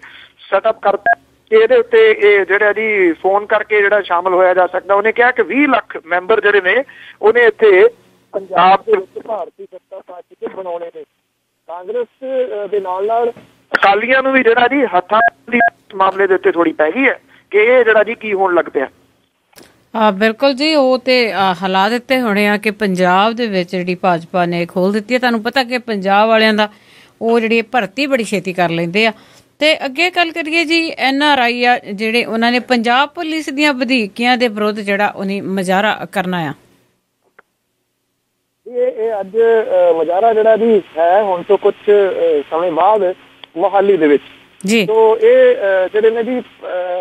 Speaker 3: ਸੈਟਅਪ ਕਰਤਾ ਇਹਦੇ ਉੱਤੇ ਇਹ ਜਿਹੜਾ ਜੀ ਫੋਨ ਕਰਕੇ ਜਿਹੜਾ ਸ਼ਾਮਲ ਹੋਇਆ ਜਾ ਸਕਦਾ। ਉਹਨੇ ਕਿਹਾ ਕਿ 20 ਲੱਖ ਮੈਂਬਰ ਜਿਹੜੇ ਨੇ, ਉਹਨੇ ਇੱਥੇ ਪੰਜਾਬ ਦੇ ਵਿੱਚ ਭਾਰਤੀ ਜਨਤਾ ਪਾਰਟੀ ਦੇ ਬਣਾਉਣੇ ਨੇ। ਕਾਂਗਰਸ ਦੇ ਨਾਲ ਨਾਲ ਅਕਾਲੀਆਂ ਨੂੰ ਵੀ ਜਿਹੜਾ ਜੀ ਹੱਥਾਂ ਦੀ ਮਾਮਲੇ ਦੇ ਉੱਤੇ ਥੋੜੀ ਪੈ ਗਈ ਹੈ ਕਿ ਇਹ ਜਿਹੜਾ ਜੀ ਕੀ ਹੋਣ ਲੱਗ ਪਿਆ।
Speaker 1: ਆ ਬਿਲਕੁਲ ਜੀ ਉਹ ਤੇ ਹਲਾ ਦਿੱਤੇ ਹੋਣੇ ਆ ਕਿ ਪੰਜਾਬ ਦੇ ਵਿੱਚ ਜਿਹੜੀ ਭਾਜਪਾ ਨੇ ਖੋਲ ਦਿੱਤੀ ਹੈ। ਤੁਹਾਨੂੰ ਪਤਾ ਕਿ ਪੰਜਾਬ ਵਾਲਿਆਂ ਦਾ ਉਹ ਜਿਹੜੀ ਭਰਤੀ ਬੜੀ ਛੇਤੀ ਕਰ ਲੈਂਦੇ ਆ। ਤੇ ਅੱਗੇ ਗੱਲ ਕਰੀਏ ਜੀ ਐਨ ਆਰ ਆਈ ਆ ਜਿਹੜੇ ਉਹਨਾਂ ਨੇ ਪੰਜਾਬ ਪੁਲਿਸ ਦੀਆਂ ਵਧੀਕੀਆਂ ਦੇ ਵਿਰੁੱਧ ਜਿਹੜਾ ਉਹਨੇ ਮਜ਼ਾਰਾ ਕਰਨਾ ਆ।
Speaker 3: ਇਹ ਇਹ ਅੱਜ ਮਜ਼ਾਰਾ ਜਿਹੜਾ ਵੀ ਹੈ ਹੁਣ ਤੋਂ ਕੁਝ ਸਮੇਂ ਬਾਅਦ ਮੋਹਾਲੀ ਦੇ ਵਿੱਚ।
Speaker 1: ਜੀ।
Speaker 3: ਤੋਂ ਇਹ ਜਿਹੜੇ ਨੇ ਜੀ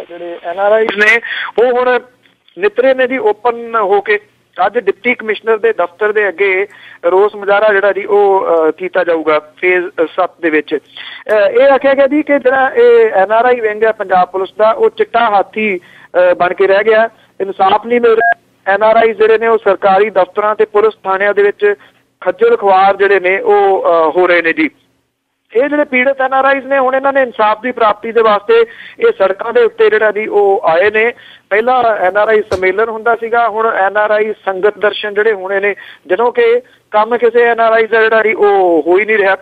Speaker 3: ਜਿਹੜੇ ਐਨ ਆਰ ਆਈ ਨੇ ਉਹ ਹੁਣ ਨਿਤਰੇ ਨੇ ਜੀ ਓਪਨ ਹੋ ਕੇ ਅੱਜ ਡਿਪਟੀ ਕਮਿਸ਼ਨਰ ਦੇ ਦਫ਼ਤਰ ਦੇ ਅੱਗੇ ਰੋਸ ਮੁਜ਼ਾਹਰਾ ਜਿਹੜਾ ਜੀ ਉਹ ਕੀਤਾ ਜਾਊਗਾ ਫੇਜ਼ 7 ਦੇ ਵਿੱਚ। ਇਹ ਆਖਿਆ ਗਿਆ ਜੀ ਕਿ ਜਿਹੜਾ ਇਹ ਐਨ ਆਰ ਆਈ ਵਿੰਗ ਹੈ ਪੰਜਾਬ ਪੁਲਿਸ ਦਾ ਉਹ ਚਿੱਟਾ ਹਾਥੀ ਬਣ ਕੇ ਰਹਿ ਗਿਆ। ਇਨਸਾਫ ਨਹੀਂ ਮਿਲ ਰਿਹਾ। ਐਨ ਆਰ ਆਈ ਜਿਹੜੇ ਨੇ ਉਹ ਸਰਕਾਰੀ ਦਫ਼ਤਰਾਂ ਤੇ ਪੁਲਿਸ ਥਾਣਿਆਂ ਦੇ ਵਿੱਚ ਖੱਜਲ ਖਵਾਰ ਜਿਹੜੇ ਨੇ ਉਹ ਹੋ ਰਹੇ ਨੇ ਜੀ। ਇਹ ਜਿਹੜੇ ਪੀੜਤ ਐਨਆਰਆਈਜ਼ ਨੇ, ਹੁਣ ਇਹਨਾਂ ਨੇ ਇਨਸਾਫ ਦੀ ਪ੍ਰਾਪਤੀ ਦੇ ਵਾਸਤੇ ਇਹ ਸੜਕਾਂ ਦੇ ਉੱਤੇ ਜਿਹੜਾ ਦੀ ਉਹ ਆਏ ਨੇ। ਪਹਿਲਾਂ ਐਨਆਰਆਈ ਸੰਮੇਲਨ ਹੁੰਦਾ ਸੀਗਾ, ਹੁਣ ਐਨਆਰਆਈ ਸੰਗਤ ਦਰਸ਼ਨ ਜਿਹੜੇ ਹੋਣੇ ਨੇ, ਜਦੋਂ ਕਿ ਕੰਮ ਕਿਸੇ ਐਨਆਰਆਈ ਦਾ ਜਿਹੜਾ ਉਹ ਹੋ ਹੀ ਨਹੀਂ ਰਿਹਾ।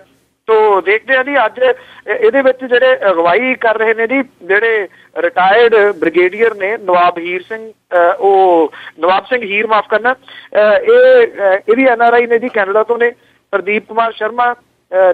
Speaker 3: ਸੋ ਦੇਖਦੇ ਆ ਜੀ, ਅੱਜ ਇਹਦੇ ਵਿੱਚ ਜਿਹੜੇ ਅਗਵਾਈ ਕਰ ਰਹੇ ਨੇ ਜੀ, ਜਿਹੜੇ ਰਿਟਾਇਰਡ ਬ੍ਰਿਗੇਡੀਅਰ ਨੇ, ਨਵਾਬ ਹੀਰ ਸਿੰਘ ਉਹ ਨਵਾਬ ਸਿੰਘ ਹੀਰ, ਮਾਫ ਕਰਨਾ ਇਹ ਇਹ ਵੀ ਐਨਆਰਆਈ ਨੇ ਜੀ ਕੈਨੇਡਾ ਤੋਂ ਨੇ। ਪ੍ਰਦੀਪ ਕੁਮਾਰ ਸ਼ਰਮਾ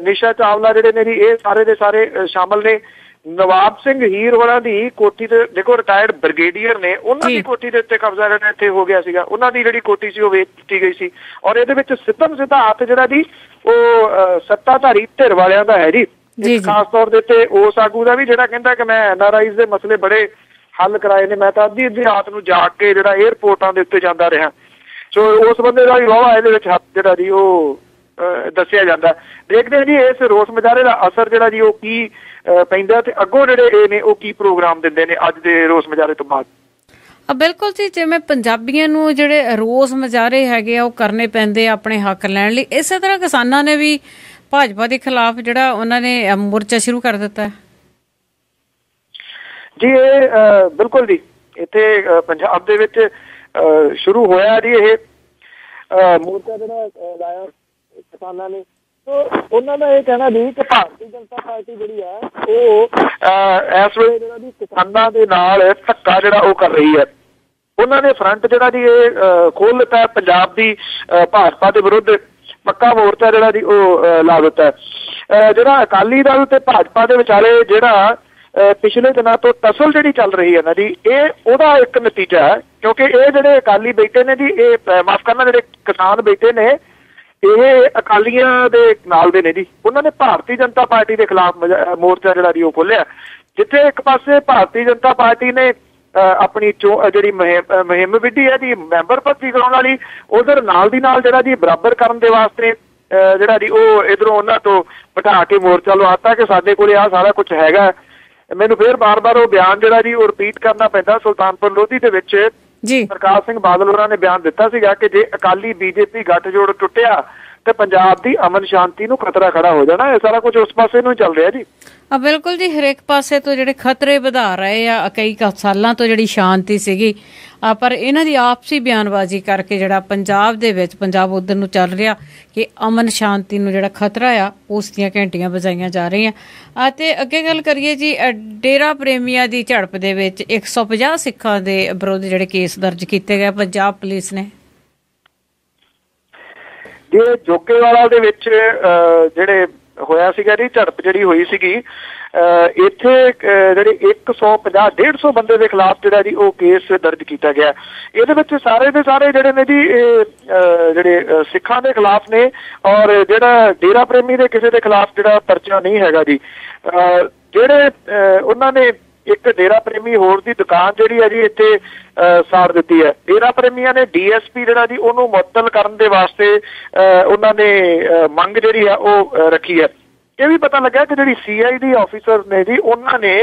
Speaker 3: ਨਿਸ਼ਾ ਚਾਵਲਾ ਜਿਹੜੇ ਨੇ ਜੀ ਇਹ ਸਾਰੇ ਦੇ ਸਾਰੇ ਸ਼ਾਮਲ ਨੇ। ਨਵਾਬ ਸਿੰਘ ਹੀਰ ਹੋਣਾ ਦੀ ਕੋਠੀ ਤੇ ਦੇਖੋ ਰਿਟਾਇਰਡ ਬ੍ਰਿਗੇਡੀਅਰ ਨੇ ਉਹਨਾਂ ਦੀ ਕੋਠੀ ਦੇ ਉੱਤੇ ਕਬਜ਼ਾ ਲੈਣਾ ਇੱਥੇ ਹੋ ਗਿਆ ਸੀਗਾ। ਉਹਨਾਂ ਦੀ ਜਿਹੜੀ ਕੋਠੀ ਸੀ ਉਹ ਵੇਚ ਦਿੱਤੀ ਗਈ ਸੀ। ਔਰ ਇਹਦੇ ਵਿੱਚ ਸਿੱਧਮ ਸਿੱਧਾ ਹੱਥ ਜਿਹੜਾ ਜੀ ਉਹ ਸੱਤਾਧਾਰੀ ਧਿਰ ਵਾਲਿਆਂ ਦਾ ਹੈ ਜੀ। ਜੀ ਖਾਸ ਤੌਰ ਦੇ ਉੱਤੇ ਉਸ ਆਗੂ ਦਾ ਵੀ ਜਿਹੜਾ ਕਹਿੰਦਾ ਕਿ ਮੈਂ ਐਨਆਰਆਈਜ਼ ਦੇ ਮਸਲੇ ਬੜੇ ਹੱਲ ਕਰਾਏ ਨੇ। ਮੈਂ ਤਾਂ ਅੱਧੀ ਅੱਧੀ ਰਾਤ ਨੂੰ ਜਾਗ ਕੇ ਜਿਹੜਾ 에어ਪੋਰਟਾਂ ਦੇ ਉੱਤੇ ਜਾਂਦਾ ਰਿਹਾ। ਸੋ ਉਸ ਬੰਦੇ ਦਾ ਵੀ ਰੌਲਾ ਇਹਦੇ ਵਿੱਚ ਹੱਥ ਜਿਹੜਾ ਜੀ ਉਹ ਦੱਸਿਆ ਜਾਂਦਾ। ਦੇਖਦੇ ਹਾਂ ਜੀ ਇਸ ਰੋਸ ਮਜਾਰੇ ਦਾ ਅਸਰ ਜਿਹੜਾ ਜੀ ਉਹ ਕੀ ਪੈਂਦਾ ਤੇ ਅੱਗੋਂ ਜਿਹੜੇ ਇਹ ਨੇ ਉਹ ਕੀ ਪ੍ਰੋਗਰਾਮ ਦਿੰਦੇ ਨੇ ਅੱਜ ਦੇ ਰੋਸ ਮਜਾਰੇ ਤੋਂ ਬਾਅਦ?
Speaker 1: ਬਿਲਕੁਲ ਜੀ ਜਿਵੇਂ ਪੰਜਾਬੀਆਂ ਨੂੰ ਜਿਹੜੇ ਰੋਸ ਮਜਾਰੇ ਹੈਗੇ ਆ ਉਹ ਕਰਨੇ ਪੈਂਦੇ ਆਪਣੇ ਹੱਕ ਲੈਣ ਲਈ। ਇਸੇ ਤਰ੍ਹਾਂ ਕਿਸਾਨਾਂ ਨੇ ਵੀ ਭਾਜਪਾ ਦੇ ਖਿਲਾਫ ਜਿਹੜਾ ਉਹਨਾਂ ਨੇ ਮੋਰਚਾ ਸ਼ੁਰੂ ਕਰ ਦਿੱਤਾ
Speaker 3: ਜੀ ਇਹ ਬਿਲਕੁਲ ਜੀ। ਇੱਥੇ ਪੰਜਾਬ ਦੇ ਵਿੱਚ ਸ਼ੁਰੂ ਹੋਇਆ ਜੀ ਇਹ। ਮੋਰਚਾ ਜਿਹੜਾ ਲਾਇਆ ਕਿਸਾਨਾਂ ਨੇ। ਸੋ ਉਹਨਾਂ ਦਾ ਇਹ ਕਹਿਣਾ ਵੀ ਕਿ ਭਾਰਤੀ ਜਨਤਾ ਪਾਰਟੀ ਜਿਹੜੀ ਹੈ ਉਹ ਇਸ ਵੇਲੇ ਜਿਹੜਾ ਵੀ ਕਿਸਾਨਾਂ ਦੇ ਨਾਲ ਧੱਕਾ ਜਿਹੜਾ ਉਹ ਕਰ ਰਹੀ ਹੈ। ਉਹਨਾਂ ਨੇ ਫਰੰਟ ਜਿਹੜਾ ਜੀ ਇਹ ਖੋਲ ਲਿੱਤਾ ਪੰਜਾਬ ਦੀ ਭਾਜਪਾ ਦੇ ਵਿਰੁੱਧ। ਪੱਕਾ ਮੋਰਚਾ ਜਿਹੜਾ ਜੀ ਉਹ ਲਾ ਦਿੱਤਾ ਜਿਹੜਾ ਅਕਾਲੀ ਦਲ ਤੇ ਭਾਜਪਾ ਦੇ ਵਿਚਾਲੇ ਜਿਹੜਾ ਪਿਛਲੇ ਦਿਨਾਂ ਤੋਂ ਤਸਲ ਜਿਹੜੀ ਚੱਲ ਰਹੀ ਹੈ ਨਾ ਜੀ, ਇਹ ਉਹਦਾ ਇੱਕ ਨਤੀਜਾ ਹੈ। ਕਿਉਂਕਿ ਇਹ ਜਿਹੜੇ ਅਕਾਲੀ ਬੈਠੇ ਨੇ ਜੀ, ਇਹ ਮਾਫ ਕਰਨਾ, ਜਿਹੜੇ ਕਿਸਾਨ ਬੈਠੇ ਨੇ ਇਹ ਅਕਾਲੀਆਂ ਦੇ ਨਾਲ ਦੇ ਨੇ ਜੀ। ਉਹਨਾਂ ਨੇ ਭਾਰਤੀ ਜਨਤਾ ਪਾਰਟੀ ਦੇ ਖਿਲਾਫ ਮੋਰਚਾ ਜਿਹੜਾ ਜੀ ਉਹ ਖੋਲਿਆ ਜਿੱਥੇ ਇੱਕ ਪਾਸੇ ਭਾਰਤੀ ਜਨਤਾ ਪਾਰਟੀ ਨੇ ਆਪਣੀ ਜਿਹੜੀ ਮੁਹਿੰਮ ਵਿੱਢੀ ਹੈ ਜੀ, ਮੈਂਬਰ ਭਰਤੀ ਕਰਾਉਣ ਵਾਲੀ, ਉਧਰ ਨਾਲ ਦੀ ਨਾਲ ਜਿਹੜਾ ਜੀ ਬਰਾਬਰ ਕਰਨ ਦੇ ਵਾਸਤੇ ਜਿਹੜਾ ਜੀ ਉਹ ਇਧਰੋਂ ਉਹਨਾਂ ਤੋਂ ਬਿਠਾ ਕੇ ਮੋਰਚਾ ਲਵਾਤਾ ਕਿ ਸਾਡੇ ਕੋਲੇ ਆ ਸਾਰਾ ਕੁਝ ਹੈਗਾ। ਮੈਨੂੰ ਫੇਰ ਬਾਰ-ਬਾਰ ਉਹ ਬਿਆਨ ਜਿਹੜਾ ਜੀ ਉਹ ਰਿਪੀਟ ਕਰਨਾ ਪੈਂਦਾ ਸੁਲਤਾਨਪੁਰ ਲੋਧੀ ਦੇ ਵਿੱਚ।
Speaker 1: ਜੀ।
Speaker 3: ਪ੍ਰਕਾਸ਼ ਸਿੰਘ ਬਾਦਲ ਹੋਰਾਂ ਨੇ ਬਿਆਨ ਦਿੱਤਾ ਸੀਗਾ ਕਿ ਜੇ ਅਕਾਲੀ ਬੀਜੇਪੀ ਗੱਠਜੋੜ ਟੁੱਟਿਆ ਤੇ ਪੰਜਾਬ ਦੀ ਅਮਨ ਸ਼ਾਂਤੀ ਨੂੰ ਖਤਰਾ ਖੜਾ ਹੋ ਜਾਣਾ, ਇਹ ਸਾਰਾ ਕੁਝ ਉਸ ਪਾਸੇ ਨੂੰ ਚੱਲ ਰਿਹਾ ਜੀ।
Speaker 1: ਆ ਬਿਲਕੁਲ ਜੀ, ਹਰੇਕ ਪਾਸੇ ਤੋਂ ਜਿਹੜੇ ਖਤਰੇ ਵਧਾ ਰਹੇ ਆ ਕਈ ਸਾਲਾਂ ਤੋਂ ਜਿਹੜੀ ਸ਼ਾਂਤੀ ਸੀਗੀ ਆ ਪਰ ਇਹਨਾਂ ਦੀ ਆਪਸੀ ਬਿਆਨਬਾਜ਼ੀ ਕਰਕੇ ਜਿਹੜਾ ਪੰਜਾਬ ਦੇ ਵਿੱਚ, ਪੰਜਾਬ ਉਧਰ ਨੂੰ ਚੱਲ ਰਿਹਾ ਕਿ ਅਮਨ ਸ਼ਾਂਤੀ ਨੂੰ ਜਿਹੜਾ ਖਤਰਾ ਆ, ਉਸ ਦੀਆਂ ਘੰਟੀਆਂ ਵਜਾਈਆਂ ਜਾ ਰਹੀਆਂ। ਆ ਤੇ ਅੱਗੇ ਗੱਲ ਕਰੀਏ ਜੀ ਡੇਰਾ ਪ੍ਰੇਮੀਆਂ ਦੀ ਝੜਪ ਦੇ ਵਿੱਚ 150 ਸਿੱਖਾਂ ਦੇ ਵਿਰੁੱਧ ਜਿਹੜੇ ਕੇਸ ਦਰਜ ਕੀਤੇ ਗਏ, ਪੰਜਾਬ ਪੁਲਿਸ ਨੇ।
Speaker 3: ਇਹ ਜੋਗੇਵਾਲਾ ਦੇ ਵਿੱਚ ਜਿਹੜੇ ਹੋਇਆ ਸੀਗਾ ਜੀ, ਝੜਪ ਜਿਹੜੀ ਹੋਈ ਸੀਗੀ ਇੱਥੇ ਜਿਹੜੇ 150 150 ਬੰਦੇ ਦੇ ਖਿਲਾਫ ਜਿਹੜਾ ਜੀ, ਉਹ ਕੇਸ ਦਰਜ ਕੀਤਾ ਗਿਆ। ਇਹਦੇ ਵਿੱਚ ਸਾਰੇ ਦੇ ਸਾਰੇ ਜਿਹੜੇ ਨੇ ਜੀ ਜਿਹੜੇ ਸਿੱਖਾਂ ਦੇ ਖਿਲਾਫ ਨੇ ਔਰ ਜਿਹੜਾ ਡੇਰਾ ਪ੍ਰੇਮੀ ਦੇ ਕਿਸੇ ਦੇ ਖਿਲਾਫ ਜਿਹੜਾ ਪਰਚਾ ਨਹੀਂ ਹੈਗਾ ਜੀ। ਜਿਹੜੇ ਉਹਨਾਂ ਨੇ ਇੱਕ ਡੇਰਾ ਪ੍ਰੇਮੀ ਹੋਰ ਦੀ ਦੁਕਾਨ ਜਿਹੜੀ ਹੈ ਜੀ ਇੱਥੇ ਸਾੜ ਦਿੱਤੀ ਹੈ। ਡੇਰਾ ਪ੍ਰੇਮੀਆਂ ਨੇ ਡੀਐਸਪੀ ਜਿਹੜਾ ਜੀ ਉਹਨੂੰ ਮੁਅੱਤਲ ਕਰਨ ਦੇ ਵਾਸਤੇ ਉਹਨਾਂ ਨੇ ਮੰਗ ਜਿਹੜੀ ਹੈ ਉਹ ਰੱਖੀ ਹੈ। ਇਹ ਵੀ ਪਤਾ ਲੱਗਾ ਕਿ ਜਿਹੜੀ ਸੀਆਈਡੀ ਆਫੀਸਰ ਨੇ ਜੀ ਉਹਨਾਂ ਨੇ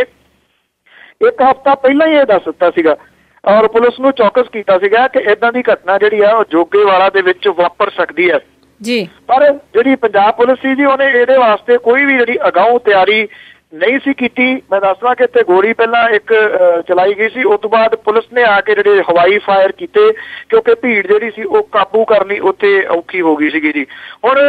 Speaker 3: ਇੱਕ ਹਫ਼ਤਾ ਪਹਿਲਾਂ ਹੀ ਇਹ ਦੱਸ ਦਿੱਤਾ ਸੀਗਾ ਔਰ ਪੁਲਿਸ ਨੂੰ ਚੌਕਸ ਕੀਤਾ ਸੀਗਾ ਕਿ ਇਦਾਂ ਦੀ ਘਟਨਾ ਜਿਹੜੀ ਆ ਉਹ ਜੋਗੇਵਾਲਾ ਦੇ ਵਿੱਚ ਵਾਪਰ ਸਕਦੀ ਹੈ।
Speaker 1: ਜੀ।
Speaker 3: ਪਰ ਜਿਹੜੀ ਪੰਜਾਬ ਪੁਲਿਸ ਸੀ ਜੀ ਉਹਨੇ ਇਹਦੇ ਵਾਸਤੇ ਕੋਈ ਵੀ ਜਿਹੜੀ ਅਗਾਊਂ ਤਿਆਰੀ ਨਹੀਂ ਸੀ ਕੀਤੀ। ਮੈਂ ਦੱਸਦਾ ਕਿ ਇੱਥੇ ਗੋਲੀ ਪਹਿਲਾਂ ਇੱਕ ਚਲਾਈ ਗਈ ਸੀ। ਉਸ ਤੋਂ ਬਾਅਦ ਪੁਲਿਸ ਨੇ ਆ ਕੇ ਜਿਹੜੇ ਹਵਾਈ ਫਾਇਰ ਕੀਤੇ, ਕਿਉਂਕਿ ਭੀੜ ਜਿਹੜੀ ਸੀ ਉਹ ਕਾਬੂ ਕਰਨੀ ਉੱਥੇ ਔਖੀ ਹੋ ਗਈ ਸੀਗੀ ਜੀ। ਹੁਣ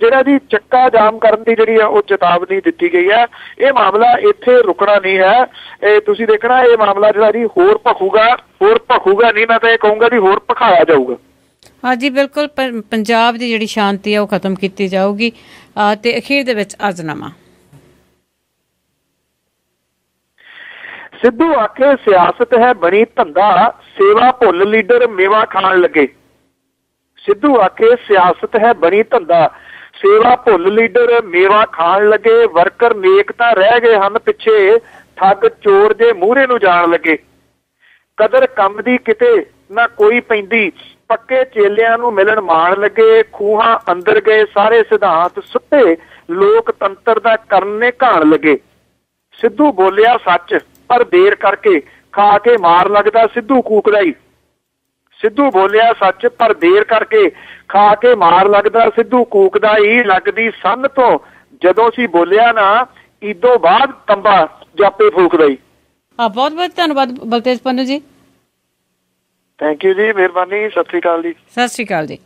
Speaker 3: ਜਿਹੜਾ ਜੀ ਚੱਕਾ ਜਾਮ ਕਰਨ ਦੀ ਜਿਹੜੀ ਆ, ਉਹ ਚੇਤਾਵਨੀ ਦਿੱਤੀ ਗਈ ਹੈ ਇਹ ਮਾਮਲਾ ਇੱਥੇ ਰੁਕਣਾ ਨਹੀਂ ਹੈ। ਇਹ ਤੁਸੀਂ ਦੇਖਣਾ, ਇਹ ਮਾਮਲਾ ਜਿਹੜਾ ਜੀ ਹੋਰ ਭਖੂਗਾ ਹੋਰ ਭਖੂਗਾ ਨਹੀਂ। ਮੈਂ ਤਾਂ ਇਹ ਕਹੂੰਗਾ ਜੀ ਹੋਰ ਭਖਾਇਆ ਜਾਊਗਾ।
Speaker 1: ਹਾਂਜੀ, ਬਿਲਕੁਲ। ਪੰਜਾਬ ਦੀ ਜਿਹੜੀ ਸ਼ਾਂਤੀ ਆ, ਉਹ ਖਤਮ ਕੀਤੀ ਜਾਊਗੀ। ਤੇ ਅਖੀਰ ਦੇ ਵਿੱਚ ਅਜ਼ਨਾਮਾ
Speaker 3: ਸਿੱਧੂ ਆਖੇ, ਸਿਆਸਤ ਹੈ ਬਣੀ ਧੰਦਾ, ਸੇਵਾ ਭੁੱਲ ਲੀਡਰ ਮੇਵਾ ਖਾਣ ਲੱਗੇ। ਸਿੱਧੂ ਆਖੇ, ਸਿਆਸਤ ਹੈ ਬਣੀ ਧੰਦਾ, ਸੇਵਾ ਭੁੱਲ ਲੀਡਰ ਮੇਵਾ ਖਾਣ ਲੱਗੇ, ਵਰਕਰ ਨੇਕ ਤਾਂ ਰਹਿ ਗਏ ਹਨ ਪਿੱਛੇ, ਠੱਗ ਚੋਰ ਦੇ ਮੂਹਰੇ ਨੂੰ ਜਾਣ ਲੱਗੇ। ਕਦਰ ਕੰਮ ਦੀ ਕਿਤੇ ਨਾ ਕੋਈ ਪੈਂਦੀ, ਪੱਕੇ ਚੇਲਿਆਂ ਨੂੰ ਮਿਲਣ ਮਾਣ ਲੱਗੇ, ਖੂਹਾਂ ਅੰਦਰ ਗਏ ਸਾਰੇ ਸਿਧਾਂਤ ਸੁੱਤੇ ਲੋਕਤੰਤਰ ਦਾ ਕਰਨੇ ਘਾਣ ਲੱਗੇ। ਸਿੱਧੂ ਬੋਲਿਆ, ਸੱਚ। ਪਰ ਦੇਰ ਕਰਕੇ ਖਾ ਕੇ ਮਾਰ ਲੱਗਦਾ ਸਿੱਧੂ ਕੂਕਦਾ ਹੀ ਸਿੱਧੂ ਬੋਲਿਆ ਸੱਚ ਪਰ ਦੇਰ ਕਰਕੇ ਖਾ ਕੇ ਮਾਰ ਲੱਗਦਾ ਸਿੱਧੂ ਕੂਕਦਾ ਹੀ ਲੱਗਦੀ ਸੰਨ ਤੋਂ। ਜਦੋਂ ਸੀ ਬੋਲਿਆ ਨਾ ਇਦੋਂ ਬਾਅਦ ਤੰਬਾ ਜਾਪੇ ਫੂਕਦਾ ਹੀ
Speaker 1: ਆ ਬਹੁਤ ਬਹੁਤ ਧੰਨਵਾਦ ਬਲਤੇਜ ਪੰਨੂ ਜੀ।
Speaker 3: ਥੈਂਕ ਯੂ ਜੀ ਮਿਹਰਬਾਨੀ ਸਤਿ ਸ੍ਰੀ ਅਕਾਲ ਜੀ।
Speaker 1: ਸਤਿ ਸ੍ਰੀ ਅਕਾਲ ਜੀ।